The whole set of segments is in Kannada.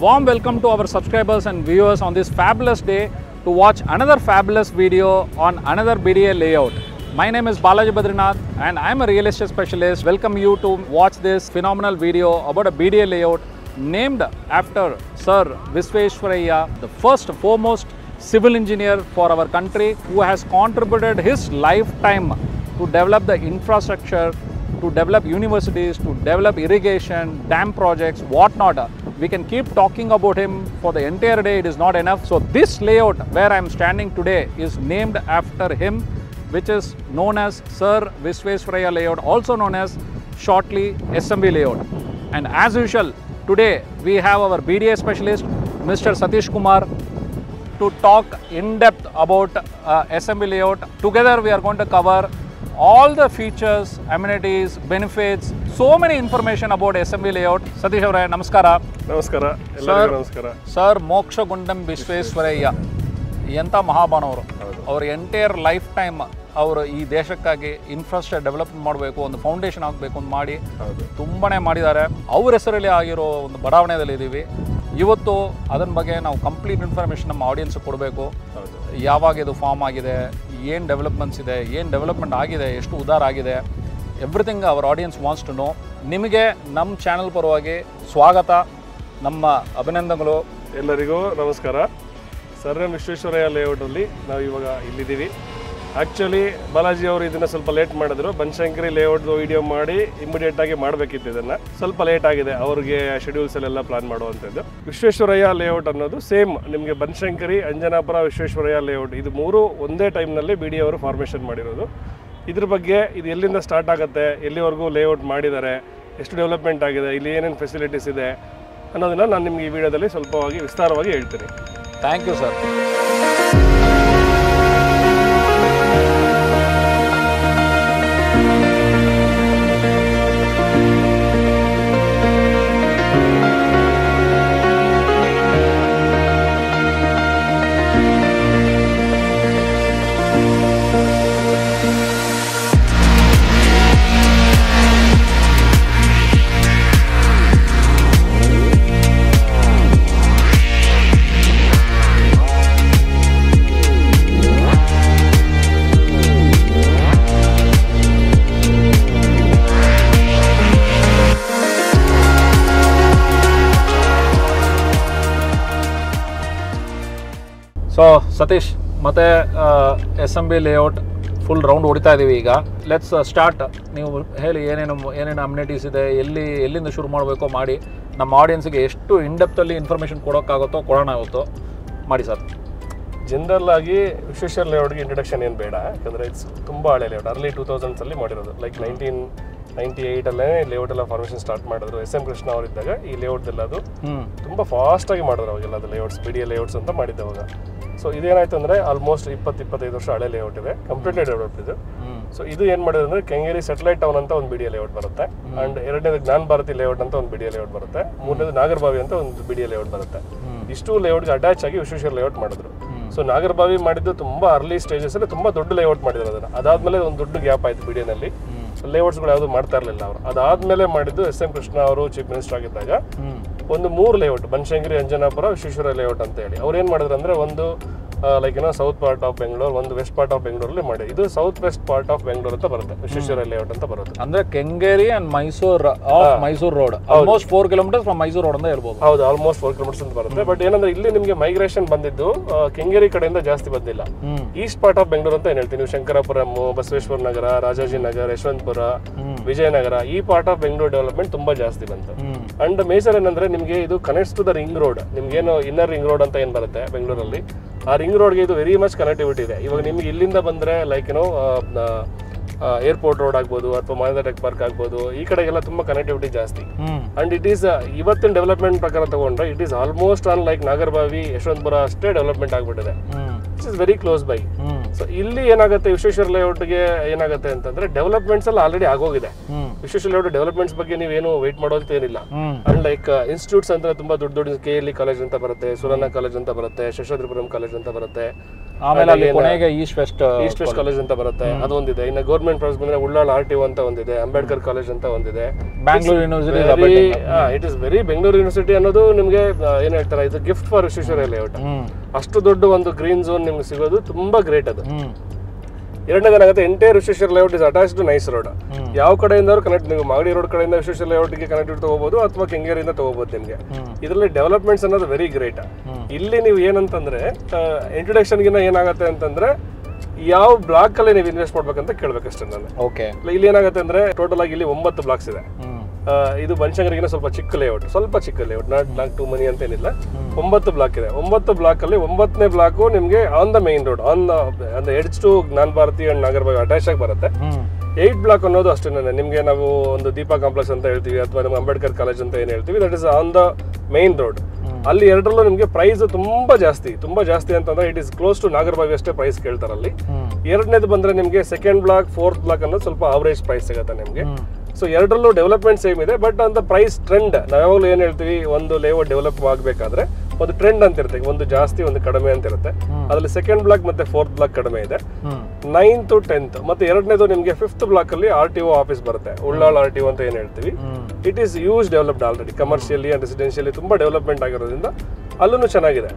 Warm welcome to our subscribers and viewers on this fabulous day to watch another fabulous video on another BDA layout. My name is Balaji Badrinath and I am a real estate specialist. Welcome you to watch this phenomenal video about a BDA layout named after Sir Visvesvaraya, the first foremost civil engineer for our country who has contributed his lifetime to develop the infrastructure to develop universities, to develop irrigation, dam projects, whatnot. We can keep talking about him for the entire day, it is not enough. So, this layout where I am standing today is named after him, which is known as Sir Visvesvaraya layout, also known as shortly SMB layout. And as usual, today we have our BDA specialist, Mr. Satish Kumar, to talk in depth about uh, SMB layout. Together, we are going to cover all the features, amenities, benefits, so many information about SMB layout. Satish ಅವರೇ ನಮಸ್ಕಾರ. ನಮಸ್ಕಾರ ಎಲ್ಲರಿಗೂ ನಮಸ್ಕಾರ. ಸರ್ ಮೋಕ್ಷಗುಂಡಂ ವಿಶ್ವೇಶ್ವರಯ್ಯ ಎಂಥ ಮಹಾಬಾಣವರು ಅವ್ರ. ಎಂಟೈರ್ ಲೈಫ್ ಟೈಮ್ ಅವರು ಈ ದೇಶಕ್ಕಾಗಿ ಇನ್ಫ್ರಾಸ್ಟ್ರಕ್ಚರ್ ಡೆವಲಪ್ಮೆಂಟ್ ಮಾಡಬೇಕು ಒಂದು ಫೌಂಡೇಶನ್ ಆಗಬೇಕು ಅಂತ ಮಾಡಿ ತುಂಬನೇ ಮಾಡಿದ್ದಾರೆ. ಅವ್ರ ಹೆಸರಲ್ಲಿ ಆಗಿರೋ ಒಂದು ಬಡಾವಣೆಯಲ್ಲಿ ಇದ್ದೀವಿ ಇವತ್ತು ಅದನ್ನ ಬಗ್ಗೆ ನಾವು ಕಂಪ್ಲೀಟ್ ಇನ್ಫಾರ್ಮೇಷನ್ ನಮ್ಮ ಆಡಿಯನ್ಸ್ ಕೊಡಬೇಕು. ಯಾವಾಗ ಇದು ಫಾರ್ಮ್ ಆಗಿದೆ ಏನು ಡೆವಲಪ್ಮೆಂಟ್ಸ್ ಇದೆ, ಏನು ಡೆವಲಪ್ಮೆಂಟ್ ಆಗಿದೆ, ಎಷ್ಟು ಉದಾರ ಆಗಿದೆ everything our audience wants to know ನಿಮಗೆ ನಮ್ಮ ಚಾನಲ್ ಪರವಾಗಿ ಸ್ವಾಗತ, ನಮ್ಮ ಅಭಿನಂದನೆಗಳು. ಎಲ್ಲರಿಗೂ ನಮಸ್ಕಾರ. ಸರ್ ಎಂ ವಿಶ್ವೇಶ್ವರಯ್ಯ ಲೇಔಟಲ್ಲಿ ನಾವು ಇವಾಗ ಇಲ್ಲಿದ್ದೀವಿ. ಆ್ಯಕ್ಚುಲಿ ಬಾಲಾಜಿ ಅವರು ಇದನ್ನು ಸ್ವಲ್ಪ ಲೇಟ್ ಮಾಡಿದ್ರು. ಬನಶಂಕರಿ ಲೇಔಟ್ ವಿಡಿಯೋ ಮಾಡಿ ಇಮಿಡಿಯೇಟಾಗಿ ಮಾಡಬೇಕಿತ್ತು ಇದನ್ನು. ಸ್ವಲ್ಪ ಲೇಟ್ ಆಗಿದೆ. ಅವ್ರಿಗೆ ಶೆಡ್ಯೂಲ್ಸಲ್ಲೆಲ್ಲ ಪ್ಲಾನ್ ಮಾಡುವಂಥದ್ದು. ವಿಶ್ವೇಶ್ವರಯ್ಯ ಲೇಔಟ್ ಅನ್ನೋದು ಸೇಮ್ ನಿಮಗೆ ಬನಶಂಕರಿ ಅಂಜನಾಪುರ ವಿಶ್ವೇಶ್ವರಯ್ಯ ಲೇಔಟ್ ಇದು ಮೂರು ಒಂದೇ ಟೈಮ್ನಲ್ಲಿ ಬಿ ಡಿ ಅವರು ಫಾರ್ಮೇಷನ್ ಮಾಡಿರೋದು. ಇದ್ರ ಬಗ್ಗೆ ಇದು ಎಲ್ಲಿಂದ ಸ್ಟಾರ್ಟ್ ಆಗುತ್ತೆ? ಎಲ್ಲಿವರೆಗೂ ಲೇಔಟ್ ಮಾಡಿದ್ದಾರೆ? ಎಷ್ಟು ಡೆವಲಪ್ಮೆಂಟ್ ಆಗಿದೆ? ಇಲ್ಲಿ ಏನೇನು ಫೆಸಿಲಿಟೀಸ್ ಇದೆ? ಅನ್ನೋದನ್ನು ನಾನು ನಿಮಗೆ ಈ ವಿಡಿಯೋದಲ್ಲಿ ಸ್ವಲ್ಪವಾಗಿ ವಿಸ್ತಾರವಾಗಿ ಹೇಳ್ತೀನಿ. Thank you sir so Satish ಮತ್ತೆ S M B layout full round ಹೊಡಿತಾ ಇದ್ದೀವಿ ಈಗ. ಲೆಟ್ಸ್ ಸ್ಟಾರ್ಟ್ ನೀವು ಹೇಳಿ ಏನೇನು ಏನೇನು ಅಮ್ಯುನಿಟೀಸ್ ಇದೆ ಎಲ್ಲಿ ಎಲ್ಲಿಂದ ಶುರು ಮಾಡಬೇಕೋ ಮಾಡಿ. ನಮ್ಮ ಆಡಿಯನ್ಸ್ಗೆ ಎಷ್ಟು ಇನ್ಡೆಪ್ತಲ್ಲಿ ಇನ್ಫಾರ್ಮೇಷನ್ ಕೊಡೋಕ್ಕಾಗುತ್ತೋ ಕೊಡೋಣ ಆಗುತ್ತೋ ಮಾಡಿ ಸರ್. ಜನರಲ್ ಆಗಿ ವಿಶ್ವೇಶ್ವರ ಲೇಔಟ್ಗೆ ಇಂಟ್ರಡಕ್ಷನ್ ಏನು ಬೇಡ. ಯಾಕಂದರೆ ಇಟ್ಸ್ ತುಂಬ ಹಳೆ ಲೇಔಟ್ ಅರ್ಲಿ ಟೂ ತೌಸಂಡ್ಸಲ್ಲಿ ಮಾಡಿರೋದು. ಲೈಕ್ ನೈನ್ಟೀನ್ ನೈಂಟಿ ಏಯ್ಟಲ್ಲೇ ಲೇಔಟ್ ಎಲ್ಲ ಫಾರ್ಮೇಷನ್ ಸ್ಟಾರ್ಟ್ ಮಾಡಿದ್ರು. ಎಸ್ ಎಂ ಕೃಷ್ಣ ಅವರಿದ್ದಾಗ ಈ ಲೇಔಟ್ ಎಲ್ಲ ಅದು ಹ್ಞೂ ತುಂಬ ಫಾಸ್ಟಾಗಿ ಮಾಡಿದ್ರು ಅವಾಗೆಲ್ಲ ಅದು ಲೇಔಟ್ಸ್ ಬಿ ಡಿ ಲೇಔಟ್ಸ್ ಅಂತ ಮಾಡಿದ್ದೆ ಅವಾಗ. ಸೊ ಇದೇನಾಯ್ತು ಅಂದ್ರೆ ಆಲ್ಮೋಸ್ಟ್ ಇಪ್ಪತ್ತು ಇಪ್ಪತ್ತೈದು ವರ್ಷ ಹಳೆ ಲೇಔಟ್ ಇದೆ. ಕಂಪ್ಲೀಟ್ಲಿ ಡೆವಲಪ್ ಇದು. ಸೊ ಇದು ಏನು ಮಾಡಿದ್ರೆ ಅಂದ್ರೆ ಕೆಂಗೇರಿ ಸೆಟಲೈಟ್ ಟೌನ್ ಅಂತ ಒಂದು ಬಿಡಿಯ ಲೇಔಟ್ ಬರುತ್ತೆ. ಅಂಡ್ ಎರಡನೇದು ಜ್ಞಾನ ಭಾರತಿ ಲೇಔಟ್ ಅಂತ ಒಂದು ಬಿಡಿಯ ಲೇಔಟ್ ಬರುತ್ತೆ. ಮೂರನೇದು ನಾಗರಬಾವಿ ಅಂತ ಒಂದು ಬಿಡಿಯ ಲೇಔಟ್ ಬರುತ್ತೆ. ಇಷ್ಟು ಲೇಔಟ್ಗೆ ಅಟ್ಯಾಚ್ ಆಗಿ ವಿಶ್ವೇಶ್ವರ ಲೇಔಟ್ ಮಾಡಿದ್ರು. ಸೊ ನಾಗರಬಾವಿ ಮಾಡಿದ್ದು ತುಂಬಾ ಅರ್ಲಿ ಸ್ಟೇಜಸ್ ಅಲ್ಲಿ ತುಂಬಾ ದೊಡ್ಡ ಲೇಔಟ್ ಮಾಡಿದ್ರು ಅದನ್ನ. ಅದಾದ್ಮೇಲೆ ಒಂದು ದೊಡ್ಡ ಗ್ಯಾಪ್ ಆಯ್ತು ಬಿಡಿಯಲ್ಲಿ ಲೇಔಟ್ಸ್ಗಳು ಯಾವುದು ಮಾಡ್ತಾ ಇರಲಿಲ್ಲ ಅವರು. ಅದಾದ್ಮೇಲೆ ಮಾಡಿದ್ದು ಎಸ್ ಎಂ ಕೃಷ್ಣ ಅವರು ಚೀಫ್ ಮಿನಿಸ್ಟರ್ ಆಗಿದ್ದಾಗ ಒಂದು ಮೂರು ಲೇಔಟ್ ಬನಶಂಕರಿ ಅಂಜನಾಪುರ ವಿಶ್ವೇಶ್ವರ ಲೇಔಟ್ ಅಂತ ಹೇಳಿ. ಅವ್ರು ಏನು ಮಾಡಿದ್ರು ಅಂದ್ರೆ ಒಂದು ಲೈಕ್ ಏನೋ ಸೌತ್ ಪಾರ್ಟ್ ಆಫ್ ಬೆಂಗಳೂರು ಒಂದು ವೆಸ್ಟ್ ಪಾರ್ಟ್ ಆಫ್ ಬೆಂಗಳೂರಲ್ಲಿ ಮಾಡಿ. ಇದು south west part of Bengaluru ಅಂತ ಬರುತ್ತೆ. ವಿಶ್ವೇಶ್ವರ ಲೇಔಟ್ ಅಂತ ಬರುತ್ತೆ. ಅಂದ್ರೆ Kengeri and Mysore off Mysuru road almost four kilometre from Mysuru road ಅಂತ ಹೇಳ್ಬೋದು. ಹೌದು ಆಲ್ಮೋಸ್ಟ್ ಫೋರ್ ಕಿಲೋಮೀಟರ್ಸ್ ಅಂತ ಬರುತ್ತೆ. ಬಟ್ ಏನಂದ್ರೆ ಇಲ್ಲಿ ನಿಮಗೆ ಮೈಗ್ರೇಷನ್ ಬಂದಿದ್ದು ಕೆಂಗೇರಿ ಕಡೆಯಿಂದ ಜಾಸ್ತಿ ಬಂದಿಲ್ಲ. ಈಸ್ಟ್ ಪಾರ್ಟ್ ಆಫ್ ಬೆಂಗಳೂರು ಅಂತ ಏನ್ ಹೇಳ್ತೀನಿ? ನೀವು ಶಂಕರಾಪುರಂ ಬಸವೇಶ್ವರ ನಗರ ರಾಜಾಜಿನಗರ ಯಶವಂತಪುರ ವಿಜಯನಗರ ಈ ಪಾರ್ಟ್ ಆಫ್ ಬೆಂಗಳೂರು ಡೆವಲಪ್ಮೆಂಟ್ ತುಂಬಾ ಜಾಸ್ತಿ ಬಂತು. ಅಂಡ್ ಮೇಜರ್ ಏನಂದ್ರೆ ನಿಮಗೆ ಇದು connects to the ring road ನಿಮ್ಗೇನು ಇನ್ನರ್ ರಿಂಗ್ ರೋಡ್ ಅಂತ ಏನ್ ಬರುತ್ತೆ ಬೆಂಗಳೂರಲ್ಲಿ ಆ ರಿಂಗ್ ರೋಡ್ಗೆ ಇದು ವೆರಿ ಮಚ್ ಕನೆಕ್ಟಿವಿಟಿ ಇದೆ. ಇವಾಗ ನಿಮ್ಗೆ ಇಲ್ಲಿಂದ ಬಂದ್ರೆ ಲೈಕ್ ಏನೋ ಏರ್ಪೋರ್ಟ್ ರೋಡ್ ಆಗ್ಬೋದು ಅಥವಾ ಮಹೇಂದ್ರ ಟೆಕ್ ಪಾರ್ಕ್ ಆಗ್ಬೋದು ಈ ಕಡೆಗೆಲ್ಲ ತುಂಬಾ ಕನೆಕ್ಟಿವಿಟಿ ಜಾಸ್ತಿ. ಅಂಡ್ ಇಟ್ ಈಸ್ ಇವತ್ತಿನ ಡೆವಲಪ್ಮೆಂಟ್ ಪ್ರಕಾರ ತಗೊಂಡ್ರೆ it is almost on like Nagarbhavi Yeshwanthpur ಅಷ್ಟೇ ಡೆವಲಪ್ಮೆಂಟ್ ಆಗ್ಬಿಟ್ಟಿದೆ. It is very close by so ಇಲ್ಲಿ ಏನಾಗುತ್ತೆ ವಿಶ್ವೇಶ್ವರ ಲೇಔಟ್ಗೆ ಏನಾಗುತ್ತೆ ಅಂತಂದ್ರೆ ಡೆವಲಪ್ಮೆಂಟ್ಸ್ ಎಲ್ಲ ಆಲ್ರೆಡಿ ಆಗೋಗಿದೆ. ವಿಶ್ವೇಶ್ವರ ಲೇಔಟ್ ಡೆವಲಪ್ಮೆಂಟ್ಸ್ ಬಗ್ಗೆ ನೀವೇನು ವೇಟ್ ಮಾಡೋದಕ್ಕೆ ಏನಿಲ್ಲ. ಅಂಡ್ ಲೈಕ್ ಇನ್ಸ್ಟಿಟ್ಯೂಟ್ಸ್ ಅಂದ್ರೆ ತುಂಬಾ ದೊಡ್ಡ ದೊಡ್ಡ ಕೆ ಎಲ್ ಕಾಲೇಜ್ ಅಂತ ಬರುತ್ತೆ ಸುರನ್ನ ಕಾಲೇಜ್ ಅಂತ ಬರುತ್ತೆ ಶಶಾದ್ರಿಪುರಂ ಕಾಲೇಜ್ ಅಂತ ಬರುತ್ತೆ. ಆಮೇಲೆ east west east west college ಅಂತ ಬರುತ್ತೆ. ಅದೊಂದಿದೆ ಇನ್ನು ಗೌರ್ಮೆಂಟ್ ಪ್ರಾಜೆಕ್ಟ್ ಬಂದ್ರೆ ಉಳ್ಳಾಳ ಆರ್ ಟಿ ಅಂತ ಒಂದಿದೆ ಅಂಬೇಡ್ಕರ್ ಕಾಲೇಜ್ ಅಂತ ಒಂದಿದೆ. Bangalore university it is very Bengaluru university ಅನ್ನೋದು ನಿಮಗೆ ಏನ್ ಹೇಳ್ತಾರೆ ಇದು ಗಿಫ್ಟ್ ಫಾರ್ ವಿಶ್ವೇಶ್ವರ ಲೇಔಟ್ ಅಷ್ಟು ದೊಡ್ಡ ಒಂದು ಗ್ರೀನ್ ಝೋನ್ ನಿಮ್ಗೆ ಸಿಗೋದು ತುಂಬಾ ಗ್ರೇಟ್ ಅದು. Hmm. ಎಂಟೇ entire Vishweshwara layout is attach to nice road. ಯಾವ ಕಡೆಯಿಂದ ಕನೆಕ್ಟ್ ನೀವು ಮಾಗಡಿ ರೋಡ್ ಕಡೆಯಿಂದ ವಿಶ್ವೇಶ್ವರ ಲೇಔಟ್ಗೆ ಕನೆಕ್ಟಿವ್ ತಗೋಬಹುದು ಅಥವಾ ಕೆಂಗೇರಿಯಿಂದ ತಗೋಬಹುದು ನಿಮಗೆ. ಇದರಲ್ಲಿ ಡೆವಲಪ್ಮೆಂಟ್ಸ್ ಅನ್ನೋದು ವೆರಿ ಗ್ರೇಟ್ ಇಲ್ಲಿ ನೀವು ಏನಂತಂದ್ರೆ ಇಂಟ್ರೊಡಕ್ಷನ್ಗಿನ ಏನಾಗುತ್ತೆ ಅಂತಂದ್ರೆ ಯಾವ ಬ್ಲಾಕ್ ಅಲ್ಲಿ ನೀವು ಇನ್ವೆಸ್ಟ್ ಮಾಡ್ಬೇಕಂತ ಕೇಳ್ಬೇಕಷ್ಟೇ ನಾನು. ಓಕೆ ಇಲ್ಲಿ ಏನಾಗುತ್ತೆ ಅಂದ್ರೆ ಟೋಟಲ್ ಆಗಿ ಇಲ್ಲಿ ಒಂಬತ್ತು ಬ್ಲಾಕ್ಸ್ ಇದೆ. ಇದು ಬನಶಂಕರಿಗಿನ ಸ್ವಲ್ಪ ಚಿಕ್ಕ ಲೇಔಟ್ ಸ್ವಲ್ಪ ಚಿಕ್ಕ ಲೇಔಟ್ ನಾಟ್ ನಾಲ್ಕು ಟು ಮನಿ ಅಂತ ಏನಿಲ್ಲ. ಒಂಬತ್ತು ಬ್ಲಾಕ್ ಇದೆ. ಒಂಬತ್ತು ಬ್ಲಾಕ್ ಅಲ್ಲಿ ಒಂಬತ್ತನೇ ಬ್ಲಾಕ್ ನಿಮಗೆ on the main road on the ಅಂದ್ರೆ edge to Jnana Bharathi and ನಾಗರಬಾಗ್ attach ಆಗಿ ಬರುತ್ತೆ. ಏಯ್ಟ್ ಏಟ್ ಬ್ಲಾಕ್ ಅನ್ನೋದು ಅಷ್ಟೇನೆ ನಿಮಗೆ ನಾವು ಒಂದು ದೀಪಾ ಕಾಂಪ್ಲೆಕ್ಸ್ ಅಂತ ಹೇಳ್ತೀವಿ ಅಥವಾ ನಮ್ಮ ಅಂಬೇಡ್ಕರ್ ಕಾಲೇಜ್ ಅಂತ ಏನು ಹೇಳ್ತೀವಿ that is on the main road ಅಲ್ಲಿ ಎರಡರಲ್ಲೂ ನಿಮಗೆ ಪ್ರೈಸ್ ತುಂಬಾ ಜಾಸ್ತಿ ತುಂಬಾ ಜಾಸ್ತಿ ಅಂತಂದ್ರೆ it is close to Nagarbhavi ಅಷ್ಟೇ ಪ್ರೈಸ್ ಕೇಳ್ತಾರೆ ಅಲ್ಲಿ ಎರಡನೇದು ಬಂದ್ರೆ ನಿಮಗೆ ಸೆಕೆಂಡ್ ಬ್ಲಾಕ್ ಫೋರ್ತ್ ಬ್ಲಾಕ್ ಅನ್ನೋದು ಸ್ವಲ್ಪ ಆವರೇಜ್ ಪ್ರೈಸ್ ಸಿಗುತ್ತೆ ನಿಮಗೆ. ಸೊ ಎರಡರಲ್ಲೂ ಡೆವಲಪ್ಮೆಂಟ್ ಸೇಮ್ ಇದೆ ಬಟ್ ಅಂತ ಪ್ರೈಸ್ ಟ್ರೆಂಡ್ ನಾವು ಯಾವಾಗಲೂ ಏನು ಹೇಳ್ತೀವಿ ಒಂದು ಲೇಔಟ್ ಡೆವಲಪ್ ಆಗಬೇಕಾದ್ರೆ ಒಂದು ಟ್ರೆಂಡ್ ಅಂತ ಇರುತ್ತೆ. ಒಂದು ಜಾಸ್ತಿ ಒಂದು ಕಡಿಮೆ ಅಂತ ಇರುತ್ತೆ. ಅದರಲ್ಲಿ ಸೆಕೆಂಡ್ ಬ್ಲಾಕ್ ಮತ್ತೆ ಫೋರ್ತ್ ಬ್ಲಾಕ್ ಕಡಿಮೆ ಇದೆ. ನೈನ್ತ್ ಟೆಂತ್ ಮತ್ತೆ ಎರಡನೇದು ನಿಮಗೆ ಫಿಫ್ತ್ ಬ್ಲಾಕ್ ಅಲ್ಲಿ ಆರ್ ಟಿ ಒ ಆಫೀಸ್ ಬರುತ್ತೆ. ಉಳ್ಳಾಳ್ ಆರ್ ಟಿ ಒ ಅಂತ ಏನು ಹೇಳ್ತೀವಿ. It is use developed already commercially and residentially ತುಂಬಾ ಡೆವಲಪ್ಮೆಂಟ್ ಆಗಿರೋದ್ರಿಂದ ಅಲ್ಲೂ ಚೆನ್ನಾಗಿದೆ.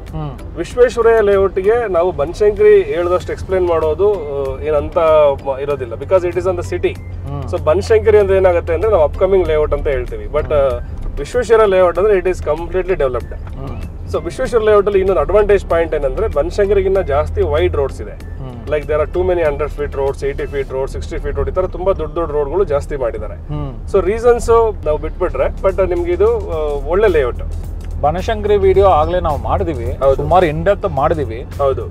ವಿಶ್ವೇಶ್ವರಯ್ಯ ಲೇಔಟ್ಗೆ ನಾವು ಬನಶಂಕರಿ ಹೇಳ್ದಷ್ಟು ಎಕ್ಸ್ಪ್ಲೇನ್ ಮಾಡೋದು ಏನಂತ ಇರೋದಿಲ್ಲ. Because it is on the city so Banashankari ಅಂದ್ರೆ ಏನಾಗುತ್ತೆ ಅಂದ್ರೆ ನಾವು ಅಪ್ಕಮಿಂಗ್ ಲೇಔಟ್ ಅಂತ ಹೇಳ್ತೀವಿ. ಬಟ್ ವಿಶ್ವೇಶ್ವರ ಲೇಔಟ್ ಅಂದ್ರೆ it is completely developed so Vishweshwara layout ಅಲ್ಲಿ ಇನ್ನೊಂದು ಅಡ್ವಾಂಟೇಜ್ ಪಾಯಿಂಟ್ ಏನಂದ್ರೆ ಬನಶಂಕರಿಗಿನ್ನ ಜಾಸ್ತಿ ವೈಡ್ ರೋಡ್ಸ್ ಇದೆ. Like there are too many hundred feet roads eighty feet road sixty feet road ಈ ತರ ತುಂಬಾ ದೊಡ್ಡ ದೊಡ್ಡ ರೋಡ್ಗಳು ಜಾಸ್ತಿ ಮಾಡಿದ್ದಾರೆ. ಸೊ ರೀಸನ್ಸ್ ನಾವು ಬಿಟ್ಬಿಟ್ರೆ ಬಟ್ ನಿಮ್ಗೆ ಇದು ಒಳ್ಳೆ ಲೇಔಟ್ ಬನಶಂಕರಿ ವಿಡಿಯೋ ಆಗ್ಲೇ ನಾವು ಮಾಡಿದೀವಿ. ಸುಮಾರು ಇಂಡೆಪ್ತ್ ಮಾಡಿದೀವಿ. ಹೌದು.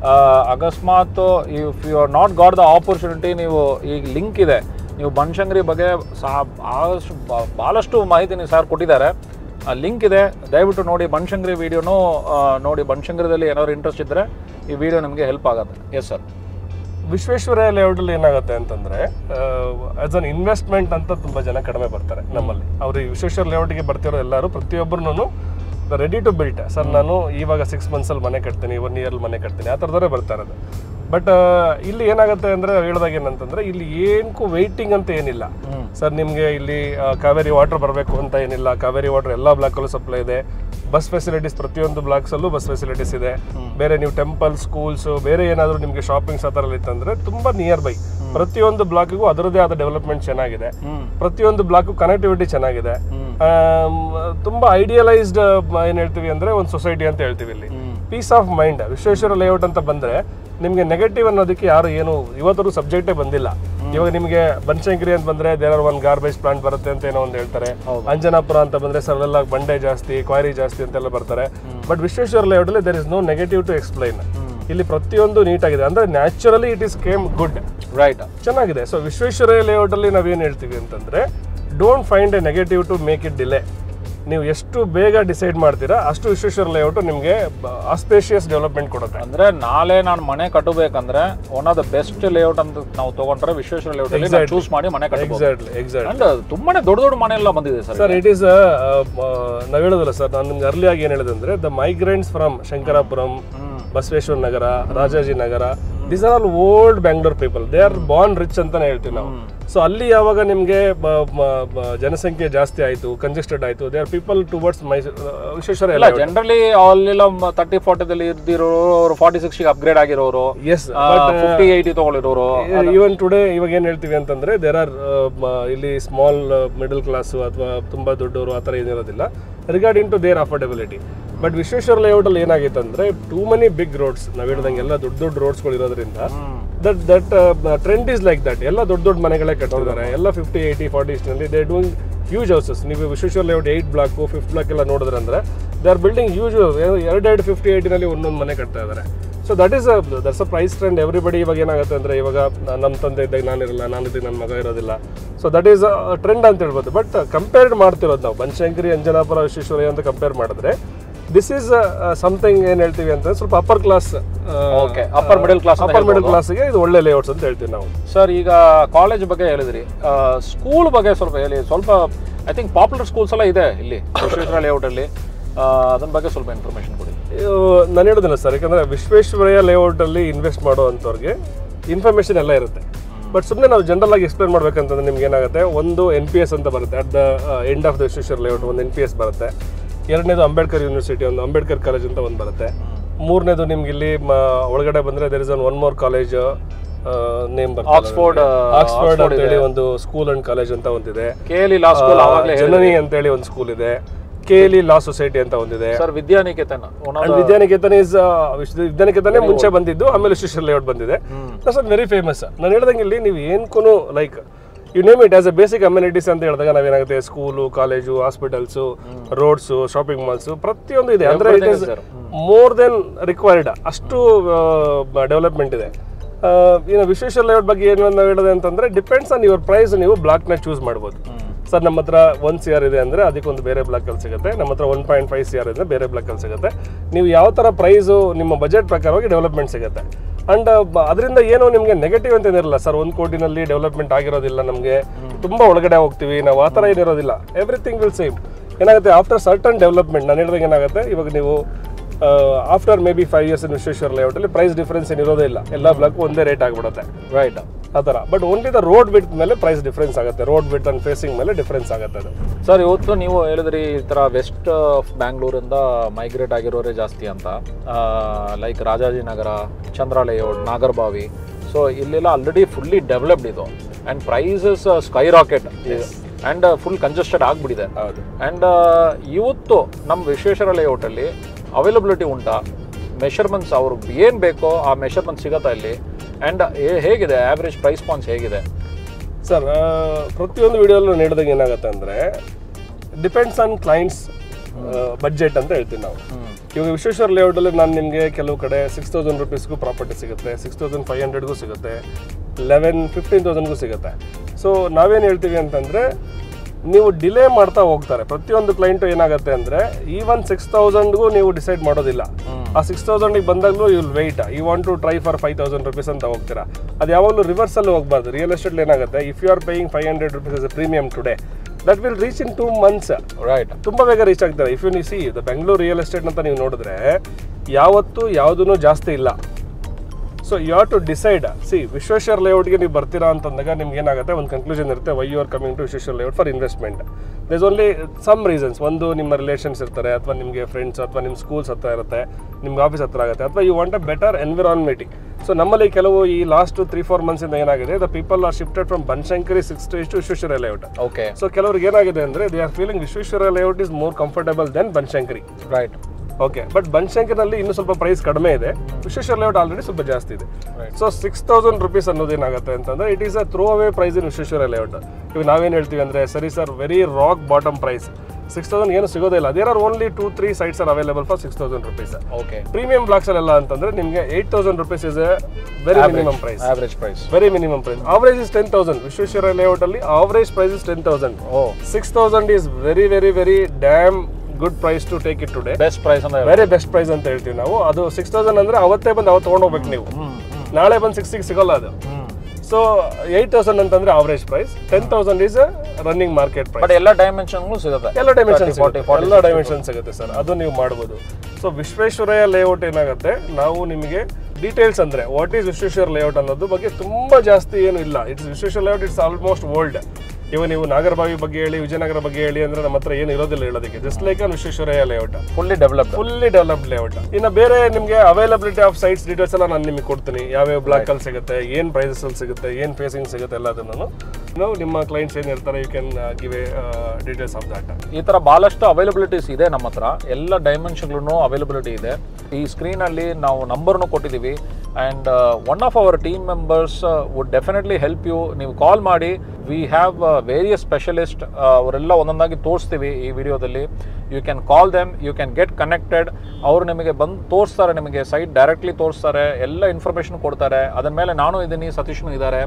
ಅಕಸ್ಮಾತ್ if you are not got the opportunity ನೀವು ಈಗ ಲಿಂಕ್ ಇದೆ. ನೀವು ಬನಶಂಕರಿ ಬಗ್ಗೆ ಸಹ ಭಾಳಷ್ಟು ಬಾ- ಭಾಳಷ್ಟು ಮಾಹಿತಿ ನೀವು ಸರ್ ಕೊಟ್ಟಿದ್ದಾರೆ. ಲಿಂಕ್ ಇದೆ. ದಯವಿಟ್ಟು ನೋಡಿ ಬನಶಂಕರಿ ವಿಡಿಯೋನು ನೋಡಿ ಬನಶಂಕರಿದಲ್ಲಿ ಏನಾದ್ರು ಇಂಟ್ರೆಸ್ಟ್ ಇದ್ದರೆ ಈ ವಿಡಿಯೋ ನಿಮಗೆ ಹೆಲ್ಪ್ ಆಗುತ್ತೆ. ಎಸ್ ಸರ್ ವಿಶ್ವೇಶ್ವರಯ್ಯ ಲೇಔಟ್ ಅಲ್ಲಿ ಏನಾಗುತ್ತೆ ಅಂತಂದ್ರೆ ಆಸ್ ಅನ್ ಇನ್ವೆಸ್ಟ್ಮೆಂಟ್ ಅಂತ ತುಂಬಾ ಜನ ಕಡಿಮೆ ಬರ್ತಾರೆ ನಮ್ಮಲ್ಲಿ. ಅವರು ಈ ವಿಶ್ವೇಶ್ವರ ಲೇಔಟ್ಗೆ ಬರ್ತಿರೋ ಎಲ್ಲರೂ ಪ್ರತಿಯೊಬ್ಬರು ರೆಡಿ ಟು ಬಿಲ್ಟ್ ಸರ್ ನಾನು ಇವಾಗ ಸಿಕ್ಸ್ ಮಂತ್ಸ್ ಅಲ್ಲಿ ಮನೆ ಕಟ್ತೀನಿ ಒನ್ ಇಯರ್ ಮನೆ ಕಟ್ತೀನಿ ಆ ಥರದವರೇ ಬರ್ತಾ ಇರೋದು. ಬಟ್ ಇಲ್ಲಿ ಏನಾಗುತ್ತೆ ಅಂದ್ರೆ ಹೇಳಿದಾಗ ಏನಂತಂದ್ರೆ ಇಲ್ಲಿ ಏನಕ್ಕೂ ವೆಯ್ಟಿಂಗ್ ಅಂತ ಏನಿಲ್ಲ. ಸರ್ ನಿಮಗೆ ಇಲ್ಲಿ ಕಾವೇರಿ ವಾಟರ್ ಬರಬೇಕು ಅಂತ ಏನಿಲ್ಲ. ಕಾವೇರಿ ವಾಟರ್ ಎಲ್ಲ ಬ್ಲಾಕಲ್ಲೂ ಸಪ್ಲೈ ಇದೆ. ಬಸ್ ಫೆಸಿಲಿಟೀಸ್ ಪ್ರತಿಯೊಂದು ಬ್ಲಾಕ್ಸಲ್ಲೂ ಅಲ್ಲೂ ಬಸ್ ಫೆಸಿಲಿಟೀಸ್ ಇದೆ. ಬೇರೆ ನೀವು ಟೆಂಪಲ್ ಸ್ಕೂಲ್ಸ್ ಬೇರೆ ಏನಾದರೂ ನಿಮಗೆ ಶಾಪಿಂಗ್ಸ್ ಆ ಥರ ಇತ್ತಂದರೆ ಇತ್ತಂದ್ರೆ ತುಂಬಾ ನಿಯರ್ ಬೈ ಪ್ರತಿಯೊಂದು ಬ್ಲಾಕ್ಗೂ ಅದರದೇ ಆದ ಡೆವಲಪ್ಮೆಂಟ್ ಚೆನ್ನಾಗಿದೆ. ಪ್ರತಿಯೊಂದು ಬ್ಲಾಕ್ ಕನೆಕ್ಟಿವಿಟಿ ಚೆನ್ನಾಗಿದೆ. ತುಂಬಾ ಐಡಿಯಲೈಸ್ಡ್ ಏನ್ ಹೇಳ್ತೀವಿ ಅಂದ್ರೆ ಒಂದು ಸೊಸೈಟಿ ಅಂತ ಹೇಳ್ತೀವಿ ಇಲ್ಲಿ. Peace of mind Vishweshwara layout ಅಂತ ಬಂದ್ರೆ ನಿಮ್ಗೆ ನೆಗೆಟಿವ್ ಅನ್ನೋದಕ್ಕೆ ಯಾರು ಏನು ಇವತ್ತರೂ ಸಬ್ಜೆಕ್ಟೇ ಬಂದಿಲ್ಲ. ಇವಾಗ ನಿಮಗೆ ಬನಶಂಕರಿ ಅಂತ ಬಂದ್ರೆ there are one garbage plant ಬರುತ್ತೆ ಅಂತ ಏನೋ ಒಂದು ಹೇಳ್ತಾರೆ. ಅಂಜನಾಪುರ ಅಂತ ಬಂದ್ರೆ ಸರ್ ಎಲ್ಲ ಬಂಡೆ ಜಾಸ್ತಿ ಕ್ವಾರಿ ಜಾಸ್ತಿ ಅಂತೆಲ್ಲ ಬರ್ತಾರೆ. ಬಟ್ ವಿಶ್ವೇಶ್ವರ ಲೇಔಟ್ ಅಲ್ಲಿ there is no negative to explain ಇಲ್ಲಿ ಪ್ರತಿಯೊಂದು ನೀಟಾಗಿದೆ ಅಂದ್ರೆ naturally it is came good right ಚೆನ್ನಾಗಿದೆ. ಸೊ ವಿಶ್ವೇಶ್ವರಯ್ಯ ಲೇಔಟ್ ಅಲ್ಲಿ ನಾವೇನು ಹೇಳ್ತೀವಿ ಅಂತಂದ್ರೆ don't find a negative to make it delay ನೀವು ಎಷ್ಟು ಬೇಗ ಡಿಸೈಡ್ ಮಾಡ್ತೀರಾ ಅಷ್ಟು ವಿಶ್ವೇಶ್ವರ ಲೇಔಟ್ ನಿಮಗೆ ಆಸ್ಪೇಷಿಯಸ್ ಡೆವಲಪ್ಮೆಂಟ್ ಕೊಡುತ್ತೆ. ಅಂದ್ರೆ ನಾಳೆ ನಾನು ಮನೆ ಕಟ್ಟಬೇಕಂದ್ರೆ one of the best layout ಅಂತ ನಾವು ತಗೊಂಡ್ರೆ ವಿಶ್ವೇಶ್ವರ ಲೇಔಟ್ ಅಲ್ಲಿ. ಚೂಸ್ ಮಾಡಿ ಮನೆ ಕಟ್ಟಬಹುದು ಎಕ್ಸಾಕ್ಟ್ಲಿ ಎಕ್ಸಾಕ್ಟ್ಲಿ ಅಂಡ್ ತುಂಬಾನೇ ದೊಡ್ಡ ದೊಡ್ಡ ಮನೆ ಎಲ್ಲ ಬಂದಿದೆ ಸರ್ ಸರ್ ಇಟ್ ಈಸ್ ನಾವು ಹೇಳೋದಿಲ್ಲ ಸರ್ ನಾನು ನಿಮ್ಗೆ ಅರ್ಲಿ ಆಗಿ ಏನು ಹೇಳಿದೆ ಅಂದ್ರೆ the migrants from Shankarapuram Basaveshwara Nagara Rajaji Nagara this are all old Bangalore people they are born rich ಅಂತಾನೆ ಹೇಳ್ತೀವಿ ನಾವು. ಸೊ ಅಲ್ಲಿ ಯಾವಾಗ ನಿಮಗೆ ಜನಸಂಖ್ಯೆ ಜಾಸ್ತಿ ಆಯಿತು ಕಂಜೆಸ್ಟೆಡ್ ಆಯಿತು they are people towards Mysuru Vishweshwara ಎಲ್ಲ ಜನರಲಿ ಅಲ್ಲೆಲ್ಲ ತರ್ಟಿ ಫೋರ್ಟಿದಲ್ಲಿ ಇದ್ದಿರೋರು ಫಾರ್ಟಿ ಸಿಕ್ಸ್ಟಿಗೆ ಅಪ್ಗ್ರೇಡ್ ಆಗಿರೋರು ಎಸ್ ಫಿಫ್ಟಿ ಏಯ್ಟಿ ತಗೊಳ್ಳಿರೋರು ಈವನ್ ಟುಡೇ ಇವಾಗ ಏನು ಹೇಳ್ತೀವಿ ಅಂತಂದರೆ ದೇರ್ ಆರ್ ಇಲ್ಲಿ ಸ್ಮಾಲ್ ಮಿಡಲ್ ಕ್ಲಾಸು ಅಥವಾ ತುಂಬ ದೊಡ್ಡವರು ಆ ಥರ ಏನಿರೋದಿಲ್ಲ. Regarding to their affordability but Vishweshwara layout ಅಲ್ಲಿ ಏನಾಗಿತ್ತು ಅಂದ್ರೆ ಟೂ ಮನಿ ಬಿಗ್ ರೋಡ್ಸ್ ನಾವ್ ಹೇಳ್ದಂಗೆ ಎಲ್ಲ ದೊಡ್ಡ ದೊಡ್ಡ ರೋಡ್ಸ್ಗಳು ಇರೋದ್ರಿಂದ that that trend is like that ಎಲ್ಲ ದೊಡ್ಡ ದೊಡ್ಡ ಮನೆಗಳೇ ಕಟ್ಟಿದ್ದಾರೆ. ಎಲ್ಲ ಫಿಫ್ಟಿ ಏಯ್ಟಿ ಫಾರ್ಟಿ ನಲ್ಲಿ ದೇ ಡೂಯಿಂಗ್ ಹ್ಯೂಜ್ ಹೌಸಸ್ ನೀವು Vishweshwara layout eight block fifth block ಎಲ್ಲ ನೋಡಿದ್ರಂದ್ರೆ ದೇ ಆರ್ ಬಿಲ್ಡಿಂಗ್ ಹ್ಯೂಜ್ ಎರಡೆರಡು ಫಿಫ್ಟಿ ಏಯ್ಟಿನಲ್ಲಿ ಒಂದೊಂದು ಮನೆ ಕಟ್ತಾ ಇದ್ದಾರೆ. So that is that's a price trend everybody ಇವಾಗ ಏನಾಗುತ್ತೆ ಅಂದ್ರೆ ಇವಾಗ ನಮ್ಮ ತಂದೆ ಇದ್ದಾಗ ನಾನಿರಲ್ಲ ನಾನಿದ್ದಾಗ ನನ್ನ ಮಗ ಇರೋದಿಲ್ಲ. ಸೊ ದಟ್ ಈಸ್ ಟ್ರೆಂಡ್ ಅಂತ ಹೇಳ್ಬೋದು. ಬಟ್ ಕಂಪೇರ್ಡ್ ಮಾಡ್ತಿರೋದು ನಾವು. ಬನಶಂಕರಿ ಅಂಜನಾಪುರ ವಿಶ್ವೇಶ್ವರಯ್ಯ ಅಂತ ಕಂಪೇರ್ ಮಾಡಿದ್ರೆ ದಿಸ್ ಈಸ್ ಸಮಥಿಂಗ್ ಏನ್ ಹೇಳ್ತೀವಿ ಅಂತ ಸ್ವಲ್ಪ upper class okay upper middle class upper middle ಕ್ಲಾಸ್ಗೆ ಇದು ಒಳ್ಳೆ ಲೇಔಟ್ಸ್ ಅಂತ ಹೇಳ್ತೀವಿ ನಾವು. ಸರ್ ಈಗ ಕಾಲೇಜ್ ಬಗ್ಗೆ ಹೇಳಿದ್ರಿ. ಸ್ಕೂಲ್ ಬಗ್ಗೆ ಸ್ವಲ್ಪ ಹೇಳಿ. ಸ್ವಲ್ಪ ಐ ಥಿಂಕ್ ಪಾಪ್ಯುಲರ್ ಸ್ಕೂಲ್ಸ್ ಎಲ್ಲ ಇದೆ ಇಲ್ಲಿ ವಿಶ್ವೇಶ್ವರ ಲೇಔಟಲ್ಲಿ ಅದನ್ನ ಬಗ್ಗೆ ಸ್ವಲ್ಪ ಇನ್ಫಾರ್ಮೇಶನ್ ಕೊಡಿ. ನಾನು ಹೇಳೋದಿಲ್ಲ ಸರ್ ಯಾಕಂದ್ರೆ ವಿಶ್ವೇಶ್ವರಯ್ಯ ಲೇಔಟ್ ಅಲ್ಲಿ ಇನ್ವೆಸ್ಟ್ ಮಾಡುವಂಥವ್ರಿಗೆ ಇನ್ಫಾರ್ಮೇಶನ್ ಎಲ್ಲ ಇರುತ್ತೆ. ಬಟ್ ಸುಮ್ಮನೆ ನಾವು ಜನರಲ್ ಆಗಿ ಎಕ್ಸ್ಪ್ಲೇನ್ ಮಾಡ್ಬೇಕಂತಂದ್ರೆ ನಿಮ್ಗೆ ಏನಾಗುತ್ತೆ ಒಂದು ಎನ್ ಪಿ ಎಸ್ ಅಂತ ಬರುತ್ತೆ. At the end of the Vishweshwara layout ಒಂದು ಎನ್ ಪಿ ಎಸ್ ಬರುತ್ತೆ. ಎರಡನೇದು ಅಂಬೇಡ್ಕರ್ ಯೂನಿವರ್ಸಿಟಿ ಒಂದು ಅಂಬೇಡ್ಕರ್ ಕಾಲೇಜ್ ಅಂತ ಒಂದು ಬರುತ್ತೆ. ಮೂರನೇದು ನಿಮ್ಗೆ ಇಲ್ಲಿ ಒಳಗಡೆ ಬಂದ್ರೆ there is one one more college name Oxford Oxford ಅಂತ ಹೇಳಿ ಒಂದು ಸ್ಕೂಲ್ ಅಂಡ್ ಕಾಲೇಜ್ ಅಂತ ಒಂದಿದೆ. ಕೇಲಿ ಲಾ ಸ್ಕೂಲ್ ಜನನಿ ಅಂತ ಹೇಳಿ ಒಂದು ಸ್ಕೂಲ್ ಇದೆ. ಕೇಲಿ ಲಾ ಸೊಸೈಟಿ ಅಂತ ಒಂದಿದೆ. ಸರ್ ವಿದ್ಯಾನಿಕೇತನ ವಿದ್ಯಾನಿಕೇತನ ಇಸ್ ವಿದ್ಯಾನಿಕೇತನೇ ಮುಂಚೆ ಬಂದಿದ್ದು ಆಮೇಲೆ ಸ್ಟೇಷನ್ ಲೇಔಟ್ ಬಂದಿದೆ. ಸರ್ ವೆರಿ ಫೇಮಸ್ ನಾನು ಹೇಳ್ದಂಗೆ ಇಲ್ಲಿ ನೀವು ಏನ್ಕೂ like you name it as a basic amenities ಅಂತ ಹೇಳಿದಾಗ ನಾವೇನಾಗುತ್ತೆ school college hospitals roads shopping malls ಪ್ರತಿಯೊಂದು ಇದೆ. ಅಂದ್ರೆ it is more than required ಅಷ್ಟು ಡೆವಲಪ್ಮೆಂಟ್ ಇದೆ. ಇನ್ನು ವಿಶ್ವೇಶ್ವರ ಲೇಔಟ್ ಬಗ್ಗೆ ಏನು ನಾವು ಹೇಳೋದು ಅಂತಂದ್ರೆ ಡಿಪೆಂಡ್ಸ್ ಆನ್ ಯುವರ್ ಪ್ರೈಸ್ ನೀವು ಬ್ಲಾಕ್ನ ಚೂಸ್ ಮಾಡ್ಬೋದು. ಸರ್ ನಮ್ಮ ಹತ್ರ ಒನ್ ಸಿ ಆರ್ ಇದೆ ಅಂದರೆ ಅದಕ್ಕೊಂದು ಬೇರೆ ಬ್ಲಾಕಲ್ಲಿ ಸಿಗುತ್ತೆ. ನಮ್ಮ ಹತ್ರ one point five C R ಇದೆ ಬೇರೆ ಬ್ಲಾಕಲ್ಲಿ ಸಿಗುತ್ತೆ. ನೀವು ಯಾವ ಥರ ಪ್ರೈಸು ನಿಮ್ಮ ಬಜೆಟ್ ಪ್ರಕಾರವಾಗಿ ಡೆವಲಪ್ಮೆಂಟ್ ಸಿಗುತ್ತೆ. ಅಂಡ್ ಅದರಿಂದ ಏನೋ ನಿಮಗೆ ನೆಗೆಟಿವ್ ಅಂತ ಏನಿರಲ್ಲ ಸರ್. ಒಂದು ಕೋಟಿನಲ್ಲಿ ಡೆವಲಪ್ಮೆಂಟ್ ಆಗಿರೋದಿಲ್ಲ ನಮಗೆ. ತುಂಬ ಒಳಗಡೆ ಹೋಗ್ತೀವಿ. ನಾವು ಆ ಥರ ಏನಿರೋದಿಲ್ಲ. ಎವ್ರಿಥಿಂಗ್ ವಿಲ್ ಸೇಮ್ ಏನಾಗುತ್ತೆ? ಆಫ್ಟರ್ ಸರ್ಟನ್ ಡೆವಲಪ್ಮೆಂಟ್ ನಾನು ಹೇಳಿದಾಗ ಏನಾಗುತ್ತೆ? ಇವಾಗ ನೀವು after maybe five years in Vishweshwara ಲೇಔಟಲ್ಲಿ price difference ಏನಿರೋದೇ ಇಲ್ಲ. ಎಲ್ಲ ಬ್ಲಾಕ್ ಒಂದೇ ರೇಟ್ ಆಗಿಬಿಡುತ್ತೆ. ರೈಟ್ ಆ ಥರ. But only the road bit ಮೇಲೆ ಪ್ರೈಸ್ ಡಿಫ್ರೆನ್ಸ್ ಆಗುತ್ತೆ. ರೋಡ್ ಬಿಟ್ ಅಂಡ್ ಫೇಸಿಂಗ್ ಮೇಲೆ ಡಿಫ್ರೆನ್ಸ್ ಆಗುತ್ತೆ ಅದು. ಸರ್ ಇವತ್ತು ನೀವು ಹೇಳಿದ್ರಿ ಈ ಥರ ವೆಸ್ಟ್ ಆಫ್ ಬ್ಯಾಂಗ್ಳೂರಿಂದ ಮೈಗ್ರೇಟ್ ಆಗಿರೋರೇ ಜಾಸ್ತಿ ಅಂತ. Like Rajajinagara Chandra layout Nagarbhavi. So ಇಲ್ಲೆಲ್ಲ ಆಲ್ರೆಡಿ ಫುಲ್ಲಿ ಡೆವಲಪ್ಡ್ ಇದು. And is skyrocket and full congested ಆಗಿಬಿಟ್ಟಿದೆ. ಹೌದು. ಆ್ಯಂಡ್ ಇವತ್ತು ನಮ್ಮ ವಿಶ್ವೇಶ್ವರ ಲೇಔಟಲ್ಲಿ ಅವೈಲಬಿಲಿಟಿ ಉಂಟಾ ಮೆಷರ್ಮೆಂಟ್ಸ್ ಅವರು ಏನು ಬೇಕೋ ಆ ಮೆಷರ್ಮೆಂಟ್ ಸಿಗತ್ತಾ ಇಲ್ಲಿ? ಆ್ಯಂಡ್ ಹೇಗಿದೆ ಆ್ಯಾವ್ರೇಜ್ ಪ್ರೈಸ್ ಪಾಯಿಂಟ್ಸ್ ಹೇಗಿದೆ? ಸರ್ ಪ್ರತಿಯೊಂದು ವಿಡಿಯೋಲ್ಲೂ ನೀಡಿದಾಗ ಏನಾಗುತ್ತೆ ಅಂದರೆ ಡಿಪೆಂಡ್ಸ್ ಆನ್ ಕ್ಲೈಂಟ್ಸ್ ಬಜೆಟ್ ಅಂತ ಹೇಳ್ತೀವಿ ನಾವು. ಇವಾಗ ವಿಶ್ವೇಶ್ವರ ಲೇಔಟಲ್ಲಿ ನಾನು ನಿಮಗೆ ಕೆಲವು ಕಡೆ ಸಿಕ್ಸ್ ತೌಸಂಡ್ ರುಪೀಸ್ಗೂ ಪ್ರಾಪರ್ಟಿ ಸಿಗುತ್ತೆ ಸಿಕ್ಸ್ ತೌಸಂಡ್ ಫೈವ್ ಹಂಡ್ರೆಡ್ಗೂ ಸಿಗುತ್ತೆ ಲೆವೆನ್ ಫಿಫ್ಟೀನ್ ತೌಸಂಡ್ಗೂ ಸಿಗುತ್ತೆ. ಸೊ ನಾವೇನು ಹೇಳ್ತೀವಿ ಅಂತಂದರೆ ನೀವು ಡಿಲೇ ಮಾಡ್ತಾ ಹೋಗ್ತಾರೆ. ಪ್ರತಿಯೊಂದು ಕ್ಲೈಂಟು ಏನಾಗುತ್ತೆ ಅಂದರೆ ಈವನ್ ಸಿಕ್ಸ್ ತೌಸಂಡ್ಗೂ ನೀವು ಡಿಸೈಡ್ ಮಾಡೋದಿಲ್ಲ. ಆ ಸಿಕ್ಸ್ ತೌಸಂಡಿಗೆ ಬಂದಾಗಲೂ you will wait you want to try for five thousand rupees ಅಂತ ಹೋಗ್ತೀರಾ. ಅದು ಯಾವಾಗಲೂ ರಿವರ್ಸಲ್ಲಿ ಹೋಗ್ಬಾರ್ದು. ರಿಯಲ್ ಎಸ್ಟೇಟ್ ಏನಾಗುತ್ತೆ if you are paying five hundred rupees a premium today that will reach in two months right ತುಂಬ ಬೇಗ ರೀಚ್ ಆಗ್ತಾರೆ. ಇಫ್ ಯು ನಿ see the Bengaluru real estate ಅಂತ ನೀವು ನೋಡಿದ್ರೆ ಯಾವತ್ತೂ ಯಾವುದೂ ಜಾಸ್ತಿ ಇಲ್ಲ. So you are to decide see Vishweshwara ಲೇಔಟ್ಗೆ ನೀವು ಬರ್ತೀರಾ ಅಂತಂದಾಗ ನಿಮ್ಗೆ ಏನಾಗುತ್ತೆ? ಒಂದು ಕನ್ಕ್ಲೂಷನ್ ಇರುತ್ತೆ why you are coming to Vishweshwara layout for investment does only some reasons ಒಂದು ನಿಮ್ಮ ರಿಲೇಷನ್ಸ್ ಇರ್ತಾರೆ ಅಥವಾ ನಿಮಗೆ ಫ್ರೆಂಡ್ಸ್ ಅಥವಾ ನಿಮ್ಮ ಸ್ಕೂಲ್ಸ್ ಹತ್ರ ಇರುತ್ತೆ ನಿಮ್ಗೆ ಆಫೀಸ್ ಹತ್ರ ಆಗುತ್ತೆ ಅಥವಾ ಯು ವಾಂಟ್ ಅ ಬೆಟರ್ ಎನ್ವಿರಾನ್ಮೆಂಟಿಂಗ್ ಸೊ ನಮ್ಮಲ್ಲಿ ಕೆಲವು ಈ ಲಾಸ್ಟ್ ತ್ರೀ ಫೋರ್ ಮಂತ್ಸಿಂದ ಏನಾಗಿದೆ the people are shifted from Banashankari six to ಇಷ್ಟು ವಿಶ್ವೇಶ್ವರ ಲೇಔಟ್ ಓಕೆ ಸೊ ಕೆಲವ್ರಿಗೆ ಏನಾಗಿದೆ ಅಂದರೆ they are feeling Vishweshwara layout is more comfortable than Banashankari right okay but ಬನ್ಶಂಕರ್ನಲ್ಲಿ ಇನ್ನೂ ಸ್ವಲ್ಪ ಪ್ರೈಸ್ ಕಡಿಮೆ ಇದೆ. ವಿಶ್ವೇಶ್ವರ ಲೇಔಟ್ ಆಲ್ರೆಡಿ ಸ್ವಲ್ಪ ಜಾಸ್ತಿ ಇದೆ. ಸೊ ಸಿಕ್ಸ್ ತೌಸಂಡ್ ರುಪೀಸ್ ಅನ್ನೋದೇನಾಗುತ್ತೆ ಅಂತಂದ್ರೆ it is a throw away price in Vishweshwara layout ಇವಾಗ ನಾವೇನು ಹೇಳ್ತೀವಿ ಅಂದರೆ ಸರಿ sir very rock bottom price six thousand ಏನು ಸಿಗೋದಿಲ್ಲ there are only two three sites are available for six thousand rupees okay premium blocks ಅಲ್ಲೆಲ್ಲ ಅಂತಂದ್ರೆ ನಿಮಗೆ eight thousand rupees is a very minimum price average price very minimum price average is ten thousand Vishweshwara layout ಅಲ್ಲಿ average price is ten thousand oh six thousand is very very very damn good price to take it today best price ಅಂತ ವೆರಿ ಬೆಸ್ಟ್ ಪ್ರೈಸ್ ಅಂತ ಹೇಳ್ತೀವಿ ನಾವು. ಅದು ಸಿಕ್ಸ್ ತೌಸಂಡ್ ಅಂದ್ರೆ ಅವತ್ತೇ ಬಂದು ಅವತ್ತು ತೊಗೊಂಡೋಗ್ಬೇಕು ನೀವು. ನಾಳೆ ಬಂದು ಸಿಕ್ಸ್ ಸಿಕ್ಸ್ ಸಿಗೋಲ್ಲ ಅದು. ಸೊ ಏಟ್ ತೌಸಂಡ್ ಅಂತಂದ್ರೆ average price ten thousand is running market price but ಎಲ್ಲ ಡೈಮೆನ್ಷನ್ ಸಿಗುತ್ತೆ. ಎಲ್ಲ ಡೈಮೆನ್ಷನ್ 40, 40, ಎಲ್ಲ ಡೈಮೆನ್ಷನ್ ಸಿಗುತ್ತೆ ಸರ್. ಅದು ನೀವು ಮಾಡ್ಬೋದು. ಸೊ ವಿಶ್ವೇಶ್ವರಯ್ಯ ಲೇಔಟ್ ಏನಾಗುತ್ತೆ? ನಾವು ನಿಮಗೆ ಡೀಟೇಲ್ಸ್ ಅಂದ್ರೆ ವಾಟ್ ಈಸ್ ವಿಶ್ವೇಶ್ವರ ಲೇಔಟ್ ಅನ್ನೋದು ಬಗ್ಗೆ ತುಂಬಾ ಜಾಸ್ತಿ ಏನು ಇಲ್ಲ. It's Vishweshwara layout it's almost old ಇವಾಗ ನೀವು ನಾಗರಬಾವಿ ಬಗ್ಗೆ ಹೇಳಿ ವಿಜಯನಗರ ಬಗ್ಗೆ ಹೇಳಿ ಅಂದ್ರೆ ನಮ್ಮ ಹತ್ರ ಏನು ಇರೋದಿಲ್ಲ ಹೇಳೋದಕ್ಕೆ. Just like an Vishweshwarayya layout fully develop fully developed layout ಇನ್ನು ಬೇರೆ ನಿಮಗೆ ಅವೈಲಬಿಲಿಟಿ ಆಫ್ ಸೈಟ್ಸ್ ಡೀಟೇಲ್ಸ್ ಎಲ್ಲ ನಾನು ನಿಮಗೆ ಕೊಡ್ತೀನಿ. ಯಾವ್ಯಾವ ಬ್ಲಾಕ್ ಅಲ್ಲಿ ಸಿಗುತ್ತೆ ಏನು ಪ್ರೈಸಸ್ ಅಲ್ಲಿ ಸಿಗುತ್ತೆ ಏನು ಫೇಸಿಂಗ್ ಸಿಗುತ್ತೆ ಎಲ್ಲದನ್ನು. ನಾವು ನಿಮ್ಮ ಕ್ಲೈಂಟ್ಸ್ ಏನು ಇರ್ತಾರೆ you can give a details of that ಈ ಥರ ಭಾಳಷ್ಟು ಅವೈಲಬಿಲಿಟೀಸ್ ಇದೆ ನಮ್ಮ ಹತ್ರ. ಎಲ್ಲ ಡೈಮೆನ್ಷನ್ಗಳೂ ಅವೈಲಬಿಲಿಟಿ ಇದೆ. ಈ ಸ್ಕ್ರೀನಲ್ಲಿ ನಾವು ನಂಬರ್ನು ಕೊಟ್ಟಿದ್ದೀವಿ. And one of our team members would definitely help you ನೀವು ಕಾಲ್ ಮಾಡಿ. ವಿ ಹ್ಯಾವ್ ವೇರಿಯಸ್ ಸ್ಪೆಷಲಿಸ್ಟ್ ಅವರೆಲ್ಲ ಒಂದೊಂದಾಗಿ ತೋರಿಸ್ತೀವಿ ಈ ವಿಡಿಯೋದಲ್ಲಿ. You can call them you can get connected ಅವರು ನಿಮಗೆ ಬಂದು ತೋರಿಸ್ತಾರೆ, ನಿಮಗೆ ಸೈಟ್ ಡೈರೆಕ್ಟ್ಲಿ ತೋರಿಸ್ತಾರೆ, ಎಲ್ಲ ಇನ್ಫಾರ್ಮೇಷನ್ ಕೊಡ್ತಾರೆ. ಅದರ ಮೇಲೆ ನಾನು ಇದ್ದೀನಿ, ಸತೀಶ್ನು ಇದ್ದಾರೆ.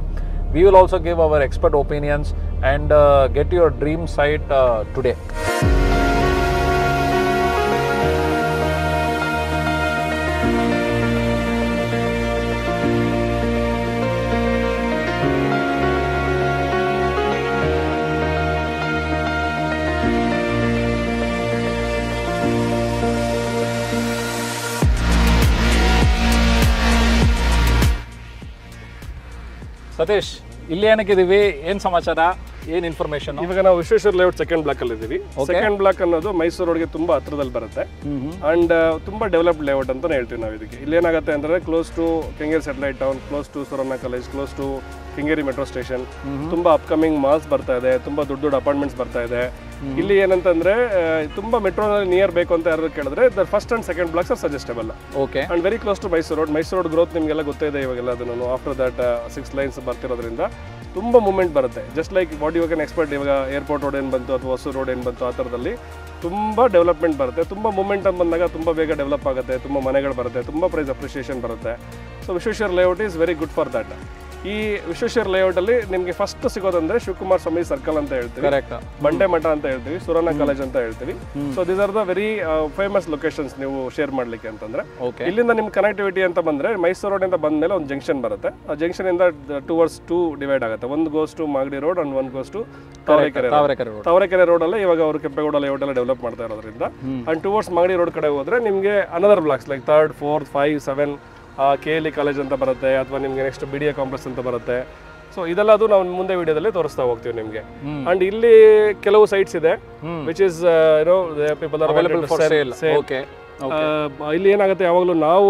We will also give our expert opinions and get your dream site today Satish ಇಲ್ಲಿ ಏನಕ್ಕಿದೀವಿ ಏನ್ ಸಮಾಚಾರ? ಏನ್ ಇನ್ಫಾರ್ಮೇಶನ್ ಇವಾಗ ನಾವು ವಿಶ್ವೇಶ್ವರ ಲೇಔಟ್ ಸೆಕೆಂಡ್ ಬ್ಲಾಕ್ ಅಲ್ಲಿ ಇದೀವಿ ಸೆಕೆಂಡ್ ಬ್ಲಾಕ್ ಅನ್ನೋದು ಮೈಸೂರು ರೋಡ್ಗೆ ತುಂಬಾ ಹತ್ರದಲ್ಲಿ ಬರುತ್ತೆ. ಅಂಡ್ ತುಂಬಾ ಡೆವಲಪ್ಡ್ ಲೇಔಟ್ ಅಂತಾನೆ ಹೇಳ್ತೀವಿ ನಾವು ಇದಕ್ಕೆ. ಇಲ್ಲಿ ಏನಾಗುತ್ತೆ ಅಂದ್ರೆ close to Kengeri satellite town close to Surana college close to Kengeri metro station ತುಂಬಾ ಅಪ್ಕಮಿಂಗ್ ಮಾಲ್ಸ್ ಬರ್ತಾ ಇದೆ ತುಂಬಾ ದೊಡ್ಡ ದೊಡ್ಡ ಅಪಾರ್ಟ್ಮೆಂಟ್ಸ್ ಬರ್ತಾ ಇದೆ. ಇಲ್ಲಿ ಏನಂತಂದ್ರೆ ತುಂಬಾ ಮೆಟ್ರೋ ನಿಯರ್ ಬೇಕು ಅಂತ ಯಾರು ಕೇಳಿದ್ರೆ the first and second blocks are suggestable okay and very close to Mysuru road Mysuru road growth ನಿಮಗೆಲ್ಲ ಗೊತ್ತಿದೆ ಇವಾಗೆಲ್ಲ ಅದನ್ನು. ಆಫ್ಟರ್ ದಟ್ ಸಿಕ್ಸ್ ಲೈನ್ಸ್ ಬರ್ತಿರೋದ್ರಿಂದ ತುಂಬ ಮೂವ್ಮೆಂಟ್ ಬರುತ್ತೆ. Just like body you can expert ಇವಾಗ ಏರ್ಪೋರ್ಟ್ ರೋಡ್ ಏನು ಬಂತು ಅಥವಾ ಹೊಸೂರು ರೋಡ್ ಏನು ಬಂತು ಆ ಥರದಲ್ಲಿ ತುಂಬ ಡೆವಲಪ್ಮೆಂಟ್ ಬರುತ್ತೆ. ತುಂಬ ಅಂತ ಬಂದಾಗ ತುಂಬ ಬೇಗ ಡೆವಲಪ್ ಆಗುತ್ತೆ. ತುಂಬ ಮನೆಗಳು ಬರುತ್ತೆ. ತುಂಬ ಪ್ರೈಸ್ ಅಪ್ರಿಷಿಯೇಷನ್ ಬರುತ್ತೆ. So Vishweshwara layout is very good for that ಈ ವಿಶ್ವೇಶ್ವರ ಲೇಔಟಲ್ಲಿ ನಿಮಗೆ ಫಸ್ಟ್ ಸಿಗೋದಂದ್ರೆ ಶಿವಕುಮಾರ್ ಸ್ವಾಮಿ ಸರ್ಕಲ್ ಅಂತ ಹೇಳ್ತೀವಿ. ಕರೆಕ್ಟ್ ಬಂಡೆ ಮಠ ಅಂತ ಹೇಳ್ತೀವಿ ಸುರನಾ ಕಾಲೇಜ್ ಅಂತ ಹೇಳ್ತೀವಿ. So these are the very famous locations ನೀವು ಶೇರ್ ಮಾಡ್ಲಿಕ್ಕೆ ಅಂತಂದ್ರೆ. ಇಲ್ಲಿಂದ ನಿಮ್ ಕನೆಕ್ಟಿವಿಟಿ ಅಂತ ಬಂದ್ರೆ ಮೈಸೂರು ರೋಡ್ ಇಂದ ಬಂದ್ಮೇಲೆ ಒಂದು ಜಂಕ್ಷನ್ ಬರುತ್ತೆ. ಆ ಜಂಕ್ಷನ್ ಇಂದ ಟುವರ್ಡ್ಸ್ ಟೂ ಡಿವೈಡ್ ಆಗುತ್ತೆ. ಒಂದು goes to Magadi road and one goes to Tavarekere. Tavarekere road ಅಲ್ಲಿ ರೋಡ್ ಅಲ್ಲೇ ಇವಾಗ ಅವರು ಕೆಂಪೇಗೌಡ ಲೇಔಟ್ ಎಲ್ಲ ಡೆವಲಪ್ ಮಾಡ್ತಾ ಇರೋದ್ರಿಂದ. ಅಂಡ್ ಟುವರ್ಡ್ಸ್ ಮಾಗಡಿ ರೋಡ್ ಕಡೆ ಹೋದ್ರೆ ನಿಮಗೆ another blocks like third fourth five seven K L E college ಅಂತ ಬರುತ್ತೆ ಅಥವಾ ನಿಮಗೆ next B D A complex ಅಂತ ಬರುತ್ತೆ. ಸೊ ಇದೆಲ್ಲ ಅದು ನಾವು ಮುಂದೆ ವಿಡಿಯೋದಲ್ಲಿ ತೋರಿಸ್ತಾ ಹೋಗ್ತೀವಿ ನಿಮಗೆ. ಅಂಡ್ ಇಲ್ಲಿ ಕೆಲವು ಸೈಟ್ಸ್ ಇದೆ which is you know people are available for sale okay ಆ, ಇಲ್ಲಿ ಏನಾಗುತ್ತೆ ಯಾವಾಗಲೂ ನಾವು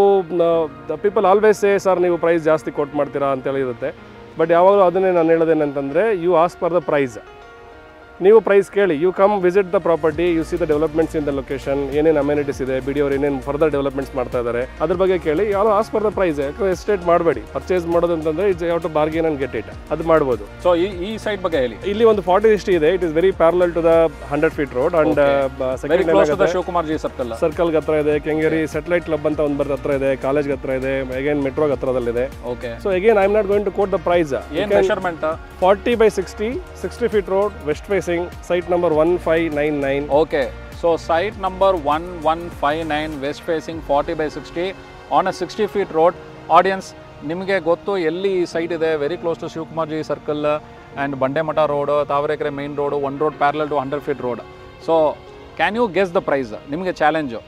the people always say sir ನೀವು ಪ್ರೈಸ್ ಜಾಸ್ತಿ ಕೊಟ್ಟು ಮಾಡ್ತೀರಾ ಅಂತೇಳಿ ಇರುತ್ತೆ. ಬಟ್ ಯಾವಾಗಲೂ ಅದನ್ನೇ ನಾನು ಹೇಳೋದೇನಂತಂದರೆ you as for the price ನೀವು ಪ್ರೈಸ್ ಕೇಳಿ you come visit the property you see the developments in the location ಏನೇನು ಅಮ್ಯುನಿಟೀಸ್ ಇದೆ ಬಿಡಿ ಅವ್ರು ಏನೇನು ಫರ್ದರ್ ಡೆವಲಪ್ಮೆಂಟ್ಸ್ ಮಾಡ್ತಾ ಇದ್ದಾರೆ ಅದ್ರ ಬಗ್ಗೆ ಕೇಳಿ ಯಾವ ಆಸ್ ಫರ್ ದ ಪ್ರೈಸ್ ಯಾಕಂದ್ರೆ ಎಸ್ಟೇಟ್ ಮಾಡಬೇಡಿ ಪರ್ಚೇಸ್ ಮಾಡೋದು ಅಂತಂದ್ರೆ ಇಟ್ಸ್ ಯಾವ to bargain and get it ಅದು ಮಾಡ್ಬೋದು. ಸೊ ಈ ಈ ಸೈಡ್ ಬಗ್ಗೆ ಹೇಳಿ. ಇಲ್ಲಿ ಒಂದು ಫಾರ್ಟಿ ಇಷ್ಟು ಇದೆ it is very parallel to the hundred feet road and Shivakumar ji circle circle ಹತ್ರ ಇದೆ ಕೆಂಗೇರಿ ಸೆಟಲೈಟ್ ಕ್ಲಬ್ ಅಂತ ಒಂದು ಬರ್ತ ಹತ್ರ ಇದೆ ಕಾಲೇಜ್ ಹತ್ರ ಇದೆ again metro ಹತ್ರದಲ್ಲಿದೆ. Okay so again I am not going to quote the price forty by sixty sixty feet road west facing site number one five nine nine okay so site number one one five nine west facing forty by sixty on a sixty feet road audience ನಿಮಗೆ ಗೊತ್ತು ಎಲ್ಲಿ ಈ ಸೈಟ್ ಇದೆ? Very close to Shivakumar ji circle and Bandemath road Tavarekere main road one road parallel to hundred feet road so can you guess the price ನಿಮಗೆ ಚಾಲೆಂಜು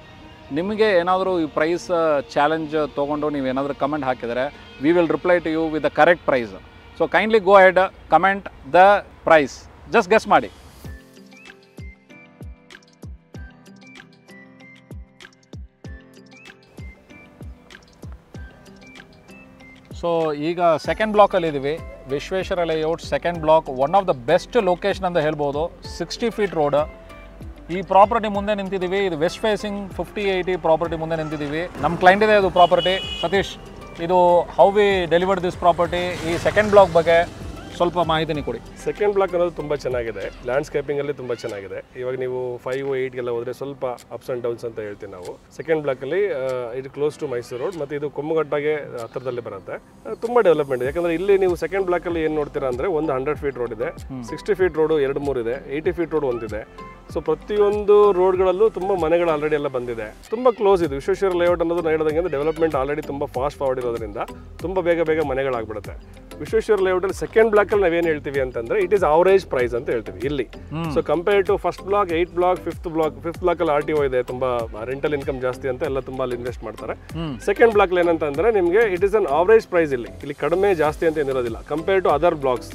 ನಿಮಗೆ ಏನಾದರೂ ಈ ಪ್ರೈಸ್ ಚಾಲೆಂಜ್ ತೊಗೊಂಡು ನೀವು ಏನಾದರೂ ಕಮೆಂಟ್ ಹಾಕಿದರೆ we will reply to you with the correct price so kindly go ahead comment the price just guess ಮಾಡಿ. ಸೊ ಈಗ ಸೆಕೆಂಡ್ ಬ್ಲಾಕಲ್ಲಿ ಇದ್ದೀವಿ Vishweshwara layout second block one of the best location ಅಂತ ಹೇಳ್ಬೋದು. ಸಿಕ್ಸ್ಟಿ ಫೀಟ್ ರೋಡ್ ಈ ಪ್ರಾಪರ್ಟಿ ಮುಂದೆ ನಿಂತಿದ್ದೀವಿ ಇದು west facing fifty eighty property ಮುಂದೆ ನಿಂತಿದ್ದೀವಿ ನಮ್ಮ ಕ್ಲೈಂಟ್ ಇದೆ ಅದು ಪ್ರಾಪರ್ಟಿ ಸತೀಶ್, ಇದು how we delivered this property ಈ ಸೆಕೆಂಡ್ ಬ್ಲಾಕ್ ಬಗ್ಗೆ ಸ್ವಲ್ಪ ಮಾಹಿತಿ ಕೊಡಿ. ಸೆಕೆಂಡ್ ಬ್ಲಾಕ್ ಅನ್ನೋದು ತುಂಬ ಚೆನ್ನಾಗಿದೆ. ಲ್ಯಾಂಡ್ಸ್ಕೇಪಿಂಗ್ ಅಲ್ಲಿ ತುಂಬಾ ಚೆನ್ನಾಗಿದೆ. ಇವಾಗ ನೀವು ಫೈವ್ ಏಯ್ಟ್ಗೆಲ್ಲ ಹೋದ್ರೆ ಸ್ವಲ್ಪ ಅಪ್ಸ್ ಅಂಡ್ ಡೌನ್ಸ್ ಅಂತ ಹೇಳ್ತೀವಿ ನಾವು. ಸೆಕೆಂಡ್ ಬ್ಲಾಕ್ ಅಲ್ಲಿ ಇದು ಕ್ಲೋಸ್ ಟು ಮೈಸೂರು ರೋಡ್ ಮತ್ತು ಇದು ಕುಮ್ಮಗಡ್ಡಾಗೆ ಹತ್ರದಲ್ಲಿ ಬರುತ್ತೆ. ತುಂಬಾ ಡೆವಲಪ್ಮೆಂಟ್ ಇದೆ. ಯಾಕಂದ್ರೆ ಇಲ್ಲಿ ನೀವು ಸೆಕೆಂಡ್ ಬ್ಲಾಕಲ್ಲಿ ಏನು ನೋಡ್ತೀರಾ ಅಂದ್ರೆ ಒಂದು ಹಂಡ್ರೆಡ್ ಫೀಟ್ ರೋಡ್ ಇದೆ. ಸಿಕ್ಸ್ಟಿ ಫೀಟ್ ರೋಡ್ ಎರಡು ಮೂರು ಇದೆ. ಏಯ್ಟಿ ಫೀಟ್ ರೋಡ್ ಒಂದಿದೆ ಸೊ ಪ್ರತಿಯೊಂದು ರೋಡ್ಗಳಲ್ಲೂ ತುಂಬ ಮನೆಗಳು ಆಲ್ರೆಡಿ ಎಲ್ಲ ಬಂದಿದೆ. ತುಂಬ ಕ್ಲೋಸ್ ಇದೆ. ವಿಶ್ವೇಶ್ವರ ಲೇಔಟ್ ಅನ್ನೋದು ನಾನು ಹೇಳ್ದಂಗೆ ಡೆವಲಪ್ಮೆಂಟ್ ಆಲ್ರೆಡಿ ತುಂಬ ಫಾಸ್ಟ್ ಫಾರ್ವರ್ಡ್ ಇರೋದ್ರಿಂದ ತುಂಬ ಬೇಗ ಬೇಗ ಮನೆಗಳಾಗ್ಬಿಡುತ್ತೆ. ವಿಶ್ವೇಶ್ವರ ಲೇಔಟಲ್ಲಿ ಸೆಕೆಂಡ್ ಬ್ಲಾಕಲ್ಲಿ ನಾವೇನು ಹೇಳ್ತೀವಿ ಅಂತಂದ್ರೆ ಇಟ್ ಈಸ್ ಅವರೇಜ್ ಪ್ರೈಸ್ ಅಂತ ಹೇಳ್ತೀವಿ ಇಲ್ಲಿ. So compare to first block eight block fifth block fifth ಬ್ಲಾಕಲ್ಲಿ R T O ಇದೆ ತುಂಬಾ ರೆಂಟಲ್ ಇನ್ಕಮ್ ಜಾಸ್ತಿ ಅಂತ ಎಲ್ಲ ತುಂಬಾ ಅಲ್ಲಿ ಇನ್ವೆಸ್ಟ್ ಮಾಡ್ತಾರೆ. ಸೆಕೆಂಡ್ ಬ್ಲಾಕ್ ಏನಂತಂದ್ರೆ ನಿಮಗೆ it is an average price ಇಲ್ಲಿ. ಇಲ್ಲಿ ಕಡಿಮೆ ಜಾಸ್ತಿ ಅಂತ ಏನಿರೋದಿಲ್ಲ. ಕಂಪೇರ್ ಟು ಅದರ್ ಬ್ಲಾಕ್ಸ್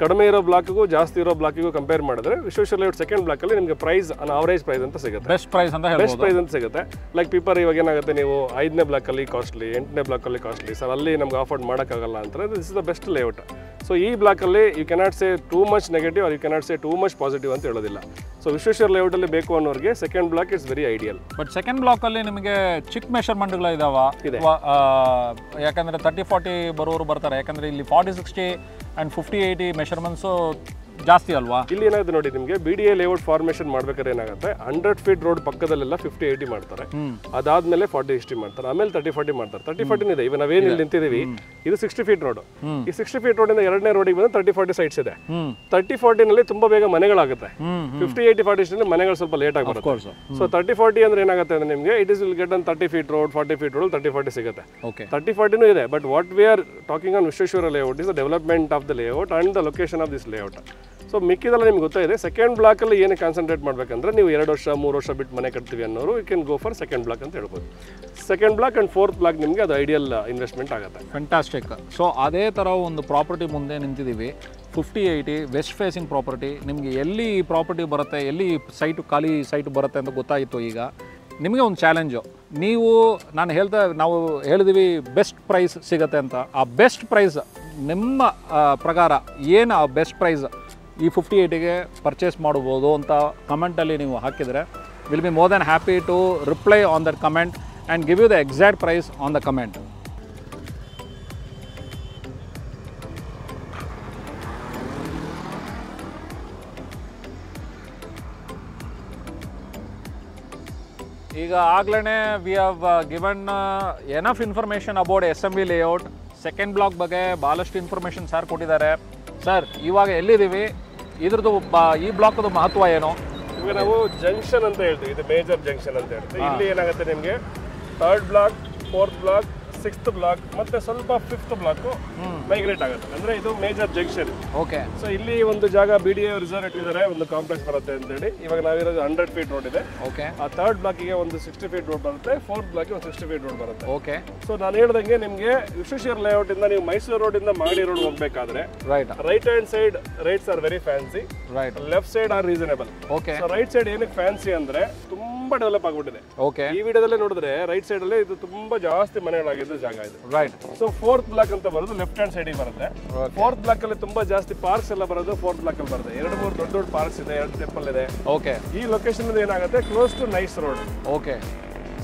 ಕಡಿಮೆ ಇರೋ ಬ್ಲಾಕ್ಗೂ ಜಾಸ್ತಿ ಇರೋ ಬ್ಲಾಕಿಗೂ ಕಂಪೇರ್ ಮಾಡಿದ್ರೆ ವಿಶ್ವೇಶ್ವರ ಸೆಕೆಂಡ್ ಸೆಕೆಂಡ್ ಬ್ಲಾಕಲ್ಲಿ ನಿಮಗೆ ಪ್ರೈಸ್ ಅನ್ ಅವರೇಜ್ ಪ್ರೈಸ್ ಅಂತ ಸಿಗುತ್ತೆ. ಬೆಸ್ಟ್ ಪ್ರೈಸ್ ಅಂತ ಬೆಸ್ಟ್ ಪ್ರೈಸ್ ಅಂತ ಸಿಗುತ್ತೆ. ಲೈಕ್ ಪೀಪರ್ ಇವಾಗ ಏನಾಗುತ್ತೆ ನೀವು ಐದನೇ ಬ್ಲಾಕಲ್ಲಿ ಕಾಸ್ಟ್ಲಿ ಎಂಟನೇ ಬ್ಲಾಕ್ ಅಲ್ಲಿ ಕಾಸ್ಟ್ಲಿ ಸರ್ ಅಲ್ಲಿ ನಮ್ಗೆ ಅಫೋರ್ಡ್ ಮಾಡೋಕ್ಕಾಗಲ್ಲ ಅಂತ this is the best layout so ಈ ಬ್ಲಾಕಲ್ಲಿ you cannot say too much negative or you cannot say too much positive ಅಂತ ಹೇಳೋದಿಲ್ಲ. ಸೊ ವಿಶ್ವೇಶ್ವರ ಲೇಔಟಲ್ಲಿ ಬೇಕು ಅನ್ನೋರಿಗೆ second block it's very ideal but second ಬ್ಲಾಕಲ್ಲಿ ನಿಮಗೆ ಚಿಕ್ಕ ಮೆಷರ್ಮೆಂಟ್ಗಳು ಇದಾವ. ಇದೆ. ಯಾಕಂದ್ರೆ ತರ್ಟಿ ಫಾರ್ಟಿ ಬರೋರು ಬರ್ತಾರೆ. ಯಾಕಂದರೆ ಇಲ್ಲಿ forty sixty and fifty eighty measurements ಜಾಸ್ತಿ ಅಲ್ವಾ? ಇಲ್ಲಿ ಏನಾಗುತ್ತೆ ನೋಡಿ ನಿಮಗೆ B D A layout formation ಮಾಡ್ಬೇಕಾದ್ರೆ ಏನಾಗುತ್ತೆ? ಹಂಡ್ರೆಡ್ ಫೀಟ್ ರೋಡ್ ಪಕ್ಕದಲ್ಲೆಲ್ಲ ಫಿಫ್ಟಿ ಏಯ್ಟಿ ಮಾಡ್ತಾರೆ. ಅದಾದ್ಮೇಲೆ ಫಾರ್ಟಿ ಸಿಕ್ಸ್ಟಿ ಮಾಡ್ತಾರೆ. ಆಮೇಲೆ ತರ್ಟಿ ಫಾರ್ಟಿ ಮಾಡ್ತಾರೆ. ತರ್ಟಿ ಫಾರ್ಟಿನ ಇದೆ. ಇವಾಗ ನಾವೇನು ಇಲ್ಲಿ. ನಿಂತಿದ್ದೀವಿ? ಇದು ಸಿಕ್ಸ್ಟಿ ಫೀಟ್ ರೋಡ್ ಈ ಸಿಕ್ಸ್ಟಿ ಫೀಟ್ ರೋಡ್ ಇಂದ ಎರಡನೇ ರೋಡಿಗೆ ಬಂದು ತರ್ಟಿ ಫಾರ್ಟಿ ಸೈಟ್ಸ್ ಇದೆ. ತರ್ಟಿ ಫಾರ್ಟಿನಲ್ಲಿ ತುಂಬಾ ಬೇಗ ಮನೆಗಳಾಗುತ್ತೆ. ಫಿಫ್ಟಿ ಏಯ್ಟಿ ಫಾರ್ಟಿ ಮನೆಗಳು ಸ್ವಲ್ಪ ಲೇಟ್ ಆಗಿ ಬರುತ್ತೆ. ಸೊ ತರ್ಟಿ ಫಾರ್ಟಿ ಅಂದ್ರೆ ಏನಾಗುತ್ತೆ ಅಂದ್ರೆ ನಿಮಗೆ it is will get an thirty feet road forty feet road thirty forty ಸಿಗುತ್ತೆ. ತರ್ಟಿ ಫಾರ್ಟಿನೂ ಇದೆ but what we are talking on Vishweshwara layout is the development of the layout and the location of this layout so ಮಿಕ್ಕಿದೆಲ್ಲ ನಿಮ್ಗೆ ಗೊತ್ತಾಗಿದೆ ಸೆಕೆಂಡ್ ಬ್ಲಾಕಲ್ಲಿ ಏನು ಕಾನ್ಸಂಟ್ರೇಟ್ ಮಾಡಬೇಕಂದ್ರೆ ನೀವು ಎರಡು ವರ್ಷ, ಮೂರು ವರ್ಷ ಬಿಟ್ಟು ಮನೆ ಕಟ್ತೀವಿ ಅನ್ನೋರು you can go for second block ಅಂತ ಹೇಳ್ಬೋದು. Second block and fourth block ನಿಮಗೆ ಅದು ಐಡಿಯಲ್ ಇನ್ವೆಸ್ಟ್ಮೆಂಟ್ ಆಗುತ್ತೆ. ಫೆಂಟಾಸ್ಟಿಕ್ ಸೊ ಅದೇ ಥರ ಒಂದು ಪ್ರಾಪರ್ಟಿ ಮುಂದೆ ನಿಂತಿದ್ದೀವಿ. Fifty eighty west facing property ನಿಮಗೆ ಎಲ್ಲಿ ಈ ಪ್ರಾಪರ್ಟಿ ಬರುತ್ತೆ, ಎಲ್ಲಿ ಸೈಟು ಖಾಲಿ ಸೈಟ್ ಬರುತ್ತೆ ಅಂತ ಗೊತ್ತಾಯಿತು ಈಗ. ನಿಮಗೆ ಒಂದು ಚಾಲೆಂಜು ನೀವು, ನಾನು ಹೇಳ್ತಾ, ನಾವು ಹೇಳಿದೀವಿ ಬೆಸ್ಟ್ ಪ್ರೈಸ್ ಸಿಗುತ್ತೆ ಅಂತ. ಆ ಬೆಸ್ಟ್ ಪ್ರೈಸ್ ನಿಮ್ಮ ಪ್ರಕಾರ ಏನು ಆ ಬೆಸ್ಟ್ ಪ್ರೈಸ್ ಈ ಫಿಫ್ಟಿ ಏಯ್ಟಿಗೆ ಪರ್ಚೇಸ್ ಮಾಡ್ಬೋದು ಅಂತ ಕಮೆಂಟಲ್ಲಿ ನೀವು ಹಾಕಿದರೆ will be more than happy to reply on that comment and give you the exact price on the comment ಈಗ ಆಗ್ಲೇ we have given enough information about S M B layout second block ಬಗ್ಗೆ ಭಾಳಷ್ಟು ಇನ್ಫಾರ್ಮೇಷನ್ ಸರ್ ಕೊಟ್ಟಿದ್ದಾರೆ. ಸರ್ ಇವಾಗ ಎಲ್ಲಿದ್ದೀವಿ? ಇದ್ರದ್ದು ಈ ಬ್ಲಾಕ್ದು ಮಹತ್ವ ಏನು? ಇವಾಗ ನಾವು ಜಂಕ್ಷನ್ ಅಂತ ಹೇಳ್ತೀವಿ ಇದು ಮೇಜರ್ ಜಂಕ್ಷನ್ ಅಂತ ಹೇಳ್ತೀವಿ. ಇಲ್ಲಿ ಏನಾಗುತ್ತೆ ನಿಮಗೆ? Third block fourth block sixth block ಮತ್ತೆ ಸ್ವಲ್ಪ ಫಿಫ್ತ್ ಬ್ಲಾಕ್ ಮೈಗ್ರೇಟ್ ಆಗುತ್ತೆ. ಅಂದ್ರೆ ಇದು ಮೇಜರ್ ಜಂಕ್ಷನ್ ಓಕೆ ಸೊ ಇಲ್ಲಿ ಒಂದು ಜಾಗ ಬಿ ಡಿ ಎ ರಿಸರ್ವ್ ಇಟ್ಟಿದ್ದಾರೆ ಒಂದು ಕಾಂಪ್ಲೆಕ್ಸ್ ಬರುತ್ತೆ ಅಂತ ಹೇಳಿ ಇವಾಗ ನಾವಿರೋದು ಹಂಡ್ರೆಡ್ ಫೀಟ್ ರೋಡ್ ಇದೆ. ಓಕೆ ಆ ಥರ್ಡ್ ಬ್ಲಾಕಿಗೆ ಒಂದು ಸಿಕ್ಸ್ಟಿ ಫೀಟ್ ರೋಡ್ ಬರುತ್ತೆ ಫೋರ್ತ್ ಬ್ಲಾಕ್ ಒಂದು ಸಿಕ್ಸ್ಟಿ ಫೀಟ್ ರೋಡ್ ಬರುತ್ತೆ. ಓಕೆ ಸೊ ನಾನು ಹೇಳ್ದಂಗೆ ನಿಮಗೆ ವಿಶ್ವೇಶ್ವರ ಲೇಔಟ್ ಇಂದ ನೀವು ಮೈಸೂರು ರೋಡ್ ಇಂದ ಮಾಡಿ ರೋಡ್ ಹೋಗ್ಬೇಕಾದ್ರೆ right right hand side rights are very fancy right left side are reasonable okay so right side ಏನಕ್ಕೆ ಫ್ಯಾನ್ಸಿ ಅಂದ್ರೆ ತುಂಬಾ ಡೆವಲಪ್ ಆಗ್ಬಿಟ್ಟಿದೆ. ಓಕೆ ಈ ವಿಡಿಯೋದಲ್ಲೇ ನೋಡಿದ್ರೆ ರೈಟ್ ಸೈಡ್ ಅಲ್ಲಿ ಇದು ತುಂಬಾ ಜಾಸ್ತಿ ಮನೆಗಳಾಗಿದ್ದು ಜಾಗ ಇದು. ರೈಟ್ ಸೊ ಫೋರ್ತ್ ಬ್ಲಾಕ್ ಅಂತ ಬರೋದು ಲೆಫ್ಟ್ ಹ್ಯಾಂಡ್ ಸೈಡ್ ಬರುತ್ತೆ. ಫೋರ್ತ್ ಬ್ಲಾಕ್ ಅಲ್ಲಿ ತುಂಬಾ ಜಾಸ್ತಿ ಪಾರ್ಕ್ಸ್ ಎಲ್ಲ ಬರೋದು ಫೋರ್ತ್ ಬ್ಲಾಕ್ ಅಲ್ಲಿ ಬರುತ್ತೆ. ಎರಡು ಮೂರು ದೊಡ್ಡ ದೊಡ್ಡ ಪಾರ್ಕ್ಸ್ ಇದೆ ಎರಡು ಟೆಂಪಲ್ ಇದೆ. ಓಕೆ ಈ ಲೊಕೇಶನ್ ಏನಾಗುತ್ತೆ? Close to nice road okay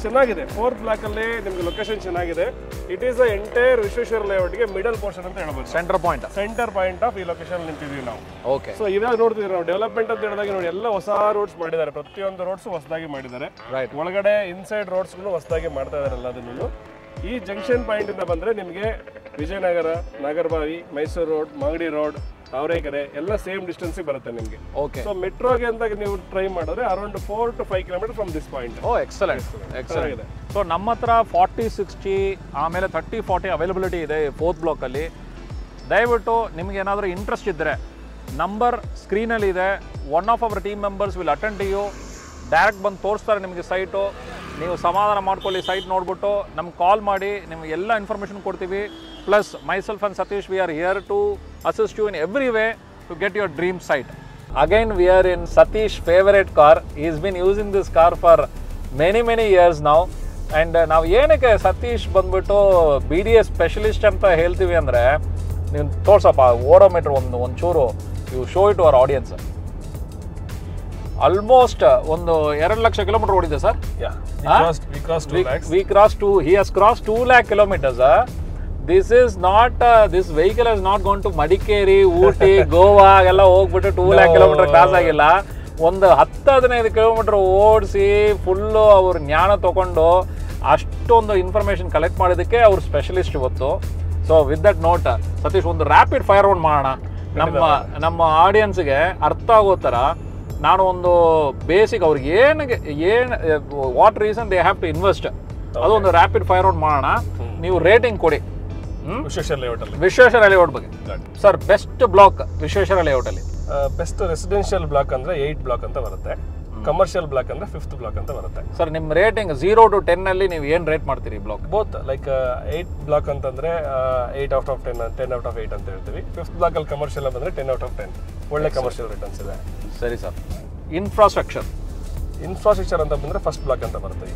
ಚೆನ್ನಾಗಿದೆ. ಫೋರ್ತ್ ಬ್ಲಾಕ್ ಅಲ್ಲಿ ನಿಮ್ಗೆ ಲೊಕೇಶನ್ ಚೆನ್ನಾಗಿದೆ. It is a entire Vishweshwara ಲೇಔಟ್ಗೆ middle portion ಅಂತ ಹೇಳ್ಬೋದು. Centre point centre point of ಈ ಲೊಕೇಶನ್ ನಿಂತಿದ್ದೀವಿ ನಾವು. ಓಕೆ ಸೊ ಇವಾಗ ನೋಡ್ತಿದ್ದೀವಿ ನಾವು? ಡೆವಲಪ್ಮೆಂಟ್ ಅಂತ ಹೇಳಿದಾಗ ನೋಡಿ ಎಲ್ಲ ಹೊಸ ರೋಡ್ಸ್ ಮಾಡಿದ್ದಾರೆ. ಪ್ರತಿಯೊಂದು ರೋಡ್ಸ್ ಹೊಸದಾಗಿ ಮಾಡಿದ್ದಾರೆ. ರೈಟ್ ಒಳಗಡೆ ಇನ್ಸೈಡ್ ರೋಡ್ಸ್ಗಳು ಹೊಸದಾಗಿ ಮಾಡ್ತಾ ಇದ್ದಾರೆ ಎಲ್ಲದನ್ನು ಈ ಜಂಕ್ಷನ್ ಪಾಯಿಂಟ್ ಇಂದ ಬಂದ್ರೆ ನಿಮಗೆ ವಿಜಯನಗರ ನಾಗರಬಾವಿ ಮೈಸೂರು ರೋಡ್ ಮಾಗಡಿ ರೋಡ್ ತಾವರೆಕೆರೆ ಎಲ್ಲ ಸೇಮ್ ಡಿಸ್ಟೆನ್ಸ್ ಬರುತ್ತೆ ನಿಮಗೆ. ಓಕೆ ಸೊ ಮೆಟ್ರೋಗೆ ಅಂದಾಗ ನೀವು ಟ್ರೈ ಮಾಡಿದ್ರೆ around four to five kilometre from this point oh excellent excellent so ನಮ್ಮ ಹತ್ರ ಫಾರ್ಟಿ ಸಿಕ್ಸ್ಟಿ ಆಮೇಲೆ ತರ್ಟಿ ಫಾರ್ಟಿ ಅವೈಲಬಿಲಿಟಿ ಇದೆ ಫೋರ್ತ್ ಬ್ಲಾಕಲ್ಲಿ ದಯವಿಟ್ಟು ನಿಮ್ಗೆ ಏನಾದರೂ ಇಂಟ್ರೆಸ್ಟ್ ಇದ್ದರೆ ನಂಬರ್ ಸ್ಕ್ರೀನಲ್ಲಿ ಇದೆ. One of our team members will attend you direct ಬಂದು ತೋರಿಸ್ತಾರೆ ನಿಮಗೆ ಸೈಟು ನೀವು ಸಮಾಧಾನ ಮಾಡ್ಕೊಳ್ಳಿ ಸೈಟ್ ನೋಡ್ಬಿಟ್ಟು ನಮ್ಗೆ ಕಾಲ್ ಮಾಡಿ ನಿಮ್ಗೆ ಎಲ್ಲ ಇನ್ಫಾರ್ಮೇಷನ್ ಕೊಡ್ತೀವಿ. Plus myself and Satish we are here to assist you in every way to get your dream site again we are in Satish favourite car is been using this car for many many years ನಾವು ಆ್ಯಂಡ್ ನಾವು ಏನಕ್ಕೆ ಸತೀಶ್ ಬಂದ್ಬಿಟ್ಟು ಬಿ ಡಿ ಎಸ್ ಸ್ಪೆಷಲಿಸ್ಟ್ ಅಂತ ಹೇಳ್ತೀವಿ ಅಂದರೆ ನೀವು ತೋರ್ಸಪ್ಪ ಓಡೋಮೀಟ್ರ್ ಒಂದು ಒಂಚೂರು you show it our audience almost ಒಂದು ಎರಡು ಲಕ್ಷ ಕಿಲೋಮೀಟರ್ ಓಡಿದೆ sir? Yeah, we Huh? crossed, we crossed two lakhs. we crossed two he has crossed 2 lakh kilometers huh? this is not uh, this vehicle has not gone to Madikeri Ooty Goa ಎಲ್ಲ ಹೋಗ್ಬಿಟ್ಟು ಟೂ ಲ್ಯಾಕ್ ಕಿಲೋಮೀಟರ್ ಕ್ರಾಸ್ ಆಗಿಲ್ಲ ಒಂದು ಹತ್ತು ಹದಿನೈದು ಕಿಲೋಮೀಟರ್ ಓಡಿಸಿ ಫುಲ್ಲು ಅವ್ರ ಜ್ಞಾನ ತಗೊಂಡು ಅಷ್ಟೊಂದು ಇನ್ಫಾರ್ಮೇಷನ್ ಕಲೆಕ್ಟ್ ಮಾಡಿದ್ದಕ್ಕೆ ಅವ್ರ ಸ್ಪೆಷಲಿಸ್ಟ್ ಇವತ್ತು so with that note Satish ಒಂದು ರ್ಯಾಪಿಡ್ ಫೈರ್ ರೌಂಡ್ ಮಾಡೋಣ ನಮ್ಮ ನಮ್ಮ ಆಡಿಯನ್ಸ್ಗೆ ಅರ್ಥ ಆಗೋ ಥರ ನಾನು ಒಂದು ಬೇಸಿಕ್ ಅವ್ರಿಗೆ ಏನಿಗೆ ಏನು what reason they have to invest ಅದು ಒಂದು ರ್ಯಾಪಿಡ್ ಫೈರ್ ಔಟ್ ಮಾಡೋಣ. ನೀವು ರೇಟಿಂಗ್ ಕೊಡಿ? ವಿಶ್ವೇಶ್ವರ ಲೇಔಟ್ ಅಲ್ಲಿ. ವಿಶ್ವೇಶ್ವರ ಲೇಔಟ್ ಬಗ್ಗೆ. Sir best block Vishweshwara layout ಅಲ್ಲಿ. ಬೆಸ್ಟ್ ರೆಸಿಡೆನ್ಷಿಯಲ್ ಬ್ಲಾಕ್ ಅಂದ್ರೆ ಏಯ್ಟ್ ಬ್ಲಾಕ್ ಅಂತ ಬರುತ್ತೆ. ಕಮರ್ಷಿಯಲ್ ಬ್ಲಾಕ್ ಅಂದ್ರೆ ಫಿಫ್ತ್ ಬ್ಲಾಕ್ ಅಂತ ಬರುತ್ತೆ. ಸರ್ ನಿಮ್ಮ ರೇಟಿಂಗ್ ಝೀರೋ ಟು ಟೆನ್ ಅಲ್ಲಿ ನೀವು ಏನು ರೇಟ್ ಮಾಡ್ತೀರಿ block both like eight block ಅಂತಂದ್ರೆ eight out of ten ten out of eight ಅಂತ ಹೇಳ್ತೀವಿ. ಫಿಫ್ತ್ ಬ್ಲಾಕ್ ಅಲ್ಲಿ ಕಮರ್ಷಿಯಲ್ ಬಂದ್ರೆ ಟೆನ್ ಔಟ್ ಆಫ್ ಟೆನ್ ಒಳ್ಳೆ ಕಮರ್ಷಿಯಲ್ ರಿಟರ್ನ್ಸ್ ಇದೆ. ಸರಿ ಸರ್. ಇನ್ಫ್ರಾಸ್ಟ್ರಕ್ಚರ್ ಇನ್ಫ್ರಾಸ್ಟ್ರಕ್ಚರ್ ಅಂತ ಬಂದರೆ ಫಸ್ಟ್ ಬ್ಲಾಕ್ ಅಂತ ಬರುತ್ತೆ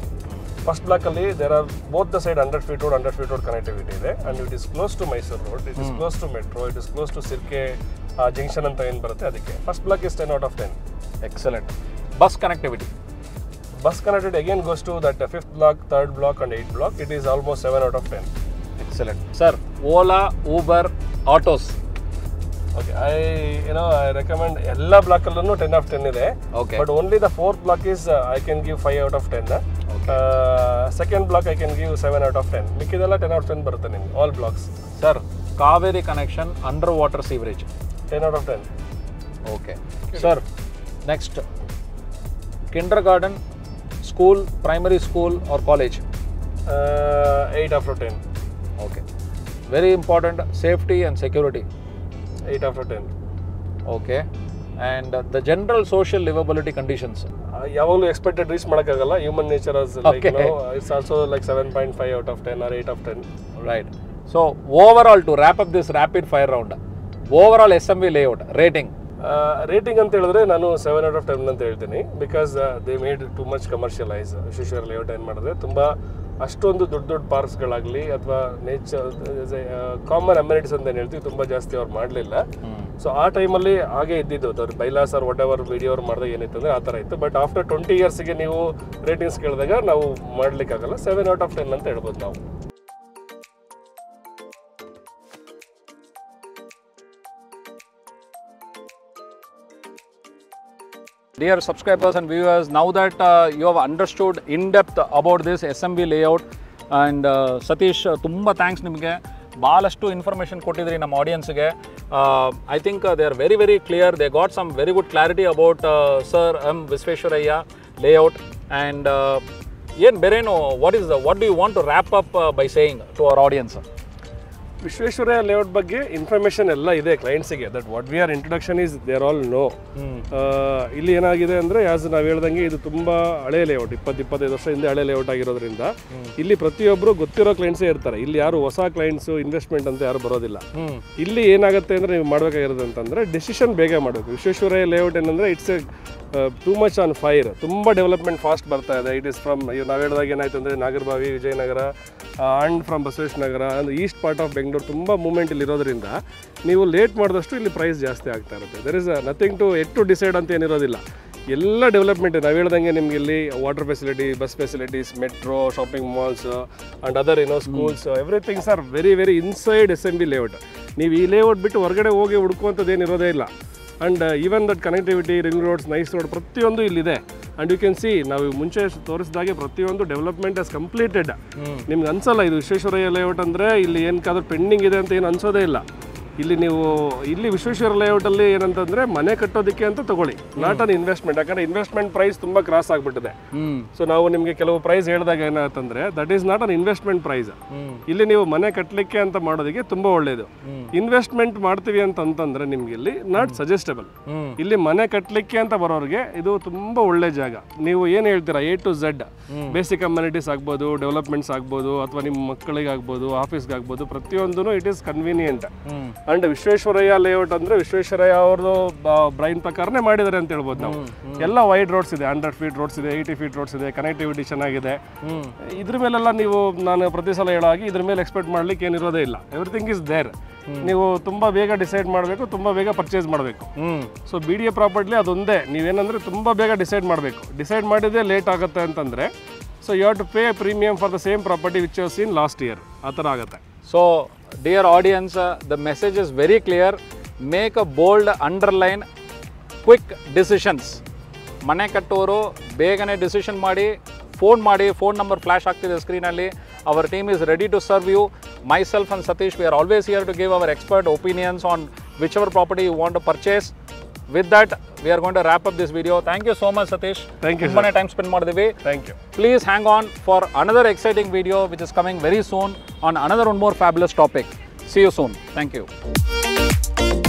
ಫಸ್ಟ್ ಬ್ಲಾಕ್ ಅಲ್ಲಿ there are both the side hundred feet road hundred feet road connectivity ಇದೆ. And it is close to Mysuru road it is close to metro it is close to Sirke junction ಅಂತ ಏನು ಬರುತ್ತೆ ಅದಕ್ಕೆ. First block is ten out of ten excellent bus connectivity bus connected again goes to that fifth block third block and eight block it is almost seven out of ten excellent sir Ola Uber autos okay I ಏನೋ ಐ ರೆಕಮೆಂಡ್ ಎಲ್ಲ ಬ್ಲಾಕ್ ಅಲ್ಲೂ ಟೆನ್ ಆಫ್ ಟೆನ್ ಇದೆ. Okay but only the fourth block is I can give five out of ten second block I can give seven out of ten ಮಿಕ್ಕಿದೆಲ್ಲ ten out ten ಬರುತ್ತೆ ನಿಮ್ಗೆ all blocks sir Kaveri connection under water sewerage ten out of ten okay sir next kindergarten school primary school or college eight of ten okay very important safety and security eight of ten okay and the general social liveability conditions conditions. ಯಾವಾಗಲೂ ಎಕ್ಸ್ಪೆಕ್ಟೆಡ್ ರೀಚ್ ಮಾಡೋಕ್ಕಾಗಲ್ಲ. Human nature like it's also like seven point five out of ten or eight of ten right so over all to wrap to this rapid fire round over all S M layout layout rating ಅಂತ ಹೇಳಿದ್ರೆ ನಾನು ಸೆವೆನ್ ಔಟ್ ಆಫ್ ಟೆನ್ ಅಂತ ಹೇಳ್ತೀನಿ. Because they made too much commercialise Vishweshwara layout ಏನು ಮಾಡಿದ್ರೆ ತುಂಬ ಅಷ್ಟೊಂದು ದೊಡ್ಡ ದೊಡ್ಡ ಪಾರ್ಕ್ಸ್ಗಳಾಗಲಿ ಅಥವಾ ನೇಚರ್ ಕಾಮನ್ ಅಮ್ಯುನಿಟೀಸ್ ಅಂತ ಏನು ಹೇಳ್ತೀವಿ ತುಂಬ ಜಾಸ್ತಿ ಅವ್ರು ಮಾಡಲಿಲ್ಲ. ಸೊ ಆ ಟೈಮಲ್ಲಿ ಹಾಗೆ ಇದ್ದಿದ್ದು ಅವ್ರು bylaws R whatever video ಅವ್ರು ಮಾಡಿದಾಗ ಏನಿತ್ತು ಅಂದರೆ ಆ ಥರ ಇತ್ತು. ಬಟ್ ಆಫ್ಟರ್ ಟ್ವೆಂಟಿ ಇಯರ್ಸ್ಗೆ ನೀವು ರೇಟಿಂಗ್ಸ್ ಕೇಳಿದಾಗ ನಾವು ಮಾಡಲಿಕ್ಕಾಗಲ್ಲ. ಸೆವೆನ್ ಔಟ್ ಆಫ್ ಟೆನ್ ಅಂತ ಹೇಳ್ಬೋದು ನಾವು. Dear subscribers and viewers, now that uh, you have understood in depth about this SMB layout and uh, Satish ತುಂಬ ಥ್ಯಾಂಕ್ಸ್ ನಿಮಗೆ ಭಾಳಷ್ಟು ಇನ್ಫಾರ್ಮೇಷನ್ ಕೊಟ್ಟಿದ್ರಿ ನಮ್ಮ ಆಡಿಯನ್ಸ್ಗೆ I think they are very very clear they got some very good clarity about sir M Visvesvaraya layout and ಏನು ಬೇರೇನು what is what do you want to wrap up by saying to our audience Visvesvaraya layout ಬಗ್ಗೆ ಇನ್ಫಾರ್ಮೇಷನ್ ಎಲ್ಲ ಇದೆ ಕ್ಲೈಂಟ್ಸಿಗೆ that what we are introduction is there all know ಇಲ್ಲಿ ಏನಾಗಿದೆ ಅಂದರೆ ಆಸ್ ನಾವು ಹೇಳ್ದಂಗೆ ಇದು ತುಂಬ ಹಳೆ ಲೇಔಟ್ ಇಪ್ಪತ್ತು ಇಪ್ಪತ್ತೈದು ವರ್ಷ ಹಿಂದೆ ಹಳೆ ಲೇಔಟ್ ಆಗಿರೋದ್ರಿಂದ ಇಲ್ಲಿ ಪ್ರತಿಯೊಬ್ಬರು ಗೊತ್ತಿರೋ ಕ್ಲೈಂಟ್ಸೇ ಇರ್ತಾರೆ. ಇಲ್ಲಿ ಯಾರು ಹೊಸ ಕ್ಲೈಂಟ್ಸು ಇನ್ವೆಸ್ಟ್ಮೆಂಟ್ ಅಂತ ಯಾರು ಬರೋದಿಲ್ಲ. ಇಲ್ಲಿ ಏನಾಗುತ್ತೆ ಅಂದರೆ ನೀವು ಮಾಡಬೇಕಾಗಿರೋದು ಅಂತಂದರೆ ಡೆಸಿಷನ್ ಬೇಗ ಮಾಡಬೇಕು. ವಿಶ್ವೇಶ್ವರಯ್ಯ ಲೇಔಟ್ ಏನಂದರೆ it's a too much on fire ತುಂಬ ಡೆವಲಪ್ಮೆಂಟ್ ಫಾಸ್ಟ್ ಬರ್ತಾ ಇದೆ. ಇಟ್ ಇಸ್ ಫ್ರಮ್ ನಾವು ಹೇಳಿದಾಗ ಏನಾಯ್ತು ಅಂದರೆ ನಾಗರಬಾವಿ ವಿಜಯನಗರ ಆ್ಯಂಡ್ ಫ್ರಮ್ ಬಸವೇಶ್ ನಗರ ಅಂದರೆ ಈಸ್ಟ್ ಪಾರ್ಟ್ ಆಫ್ ಬೆಂಗಳೂರು ತುಂಬ ಮೂಮೆಂಟ್ ಇಲ್ಲಿರೋದ್ರಿಂದ ನೀವು ಲೇಟ್ ಮಾಡಿದಷ್ಟು ಇಲ್ಲಿ ಪ್ರೈಸ್ ಜಾಸ್ತಿ ಆಗ್ತಾ ಇರುತ್ತೆ. There is nothing to at to decide ಅಂತ ಏನಿರೋದಿಲ್ಲ. ಎಲ್ಲ ಡೆವಲಪ್ಮೆಂಟ್ ನಾವು ಹೇಳ್ದಂಗೆ ನಿಮ್ಗೆ ಇಲ್ಲಿ water facility bus facilities metro shopping malls and other ಏನೋ schools everythings are very very inside S M B layout ನೀವು ಈ ಲೇಔಟ್ ಬಿಟ್ಟು ಹೊರಗಡೆ ಹೋಗಿ ಹುಡ್ಕುವಂಥದ್ದು ಏನಿರೋದೇ ಇಲ್ಲ. And even that connectivity ring roads NICE road ಪ್ರತಿಯೊಂದು ಇಲ್ಲಿದೆ. ಆ್ಯಂಡ್ ಯು ಕ್ಯಾನ್ ಸಿ ನಾವು ಮುಂಚೆ ತೋರಿಸಿದಾಗೆ ಪ್ರತಿಯೊಂದು ಡೆವಲಪ್ಮೆಂಟ್ ಆಸ್ ಕಂಪ್ಲೀಟೆಡ್ ನಿಮ್ಗೆ ಅನ್ಸಲ್ಲ ಇದು ವಿಶ್ವೇಶ್ವರಯ್ಯ ಲೇಔಟ್ ಅಂದರೆ ಇಲ್ಲಿ ಏನಕ್ಕಾದ್ರೂ ಪೆಂಡಿಂಗ್ ಇದೆ ಅಂತ ಏನು ಅನ್ಸೋದೇ ಇಲ್ಲ. ಇಲ್ಲಿ ನೀವು ಇಲ್ಲಿ ವಿಶ್ವೇಶ್ವರ ಲೇಔಟಲ್ಲಿ ಏನಂತಂದ್ರೆ ಮನೆ ಕಟ್ಟೋದಕ್ಕೆ ಅಂತ ತಗೊಳ್ಳಿ. ನಾಟ್ ಅನ್ ಇನ್ವೆಸ್ಟ್ಮೆಂಟ್ ಯಾಕಂದ್ರೆ ಇನ್ವೆಸ್ಟ್ಮೆಂಟ್ ಪ್ರೈಸ್ ತುಂಬಾ ಕ್ರಾಸ್ ಆಗಿಬಿಟ್ಟಿದೆ. ಸೊ ನಾವು ನಿಮಗೆ ಕೆಲವು ಪ್ರೈಸ್ ಹೇಳಿದಾಗ ಏನಂತಂದ್ರೆ that is not an investment price ಇಲ್ಲಿ ನೀವು ಮನೆ ಕಟ್ಟಲಿಕ್ಕೆ ಅಂತ ಮಾಡೋದಕ್ಕೆ ತುಂಬಾ ಒಳ್ಳೇದು. ಇನ್ವೆಸ್ಟ್ಮೆಂಟ್ ಮಾಡ್ತೀವಿ ಅಂತ ಅಂತಂದ್ರೆ ನಿಮ್ಗೆ ಇಲ್ಲಿ ನಾಟ್ ಸಜೆಸ್ಟಬಲ್ ಇಲ್ಲಿ ಮನೆ ಕಟ್ಟಲಿಕ್ಕೆ ಅಂತ ಬರೋರಿಗೆ ಇದು ತುಂಬಾ ಒಳ್ಳೆ ಜಾಗ. ನೀವು ಏನು ಹೇಳ್ತೀರಾ? A to Z basic communities ಆಗ್ಬೋದು ಡೆವಲಪ್ಮೆಂಟ್ಸ್ ಆಗ್ಬೋದು ಅಥವಾ ನಿಮ್ಮ ಮಕ್ಕಳಿಗಾಗ್ಬೋದು ಆಫೀಸ್ಗಾಗ್ಬೋದು ಪ್ರತಿಯೊಂದೂ it is convenient. And Visvesvaraya layout ಅಂದ್ರೆ ವಿಶ್ವೇಶ್ವರಯ್ಯ ಅವ್ರದ್ದು ಬ್ರೈನ್ ಪ್ರಕಾರನೇ ಮಾಡಿದ್ದಾರೆ ಅಂತ ಹೇಳ್ಬೋದು ನಾವು. ಎಲ್ಲ ವೈಡ್ ರೋಡ್ಸ್ ಇದೆ ಹಂಡ್ರೆಡ್ ಫೀಟ್ ರೋಡ್ಸ್ ಇದೆ ಏಯ್ಟಿ ಫೀಟ್ ರೋಡ್ಸ್ ಇದೆ ಕನೆಕ್ಟಿವಿಟಿ ಚೆನ್ನಾಗಿದೆ. ಇದ್ರ ಮೇಲೆಲ್ಲ ನೀವು ನಾನು ಪ್ರತಿ ಸಲ ಹೇಳೋ ಹಾಗೆ ಇದ್ರ ಮೇಲೆ ಎಕ್ಸ್ಪೆಕ್ಟ್ ಮಾಡ್ಲಿಕ್ಕೆ ಏನಿರೋದೇ ಇಲ್ಲ. ಎವ್ರಿಥಿಂಗ್ ಇಸ್ ದೇರ್ ನೀವು ತುಂಬ ಬೇಗ ಡಿಸೈಡ್ ಮಾಡಬೇಕು ತುಂಬ ಬೇಗ ಪರ್ಚೇಸ್ ಮಾಡಬೇಕು. So B D A property ಅದೊಂದೇ. ನೀವೇನಂದ್ರೆ ತುಂಬ ಬೇಗ ಡಿಸೈಡ್ ಮಾಡಬೇಕು. ಡಿಸೈಡ್ ಮಾಡಿದ್ರೆ ಲೇಟ್ ಆಗುತ್ತೆ ಅಂತಂದರೆ so you have to pay premium for the same property which you in last year ಆ ಥರ ಆಗುತ್ತೆ. So, dear audience, uh, the message is very clear. Make a bold underline, quick decisions. ಮನೆ ಕಟ್ಟೋರು ಬೇಗನೆ ಡಿಸಿಷನ್ ಮಾಡಿ ಫೋನ್ ಮಾಡಿ ಫೋನ್ ನಂಬರ್ ಫ್ಲ್ಯಾಶ್ ಆಗ್ತಿದೆ ಸ್ಕ್ರೀನಲ್ಲಿ our team is ready to serve you my and Satish we are always here to give our expert opinions on which our property you want to purchase With that we are gone to wrap up this video thank you so much Satish Thank you, ತುಂಬಾ ಟೈಮ್ ಸ್ಪೆಂಡ್ ಮಾಡಿದ್ವಿ thank you Please hang on for another exciting video which is coming very soon on another one more fabulous topic. See you soon. Thank you.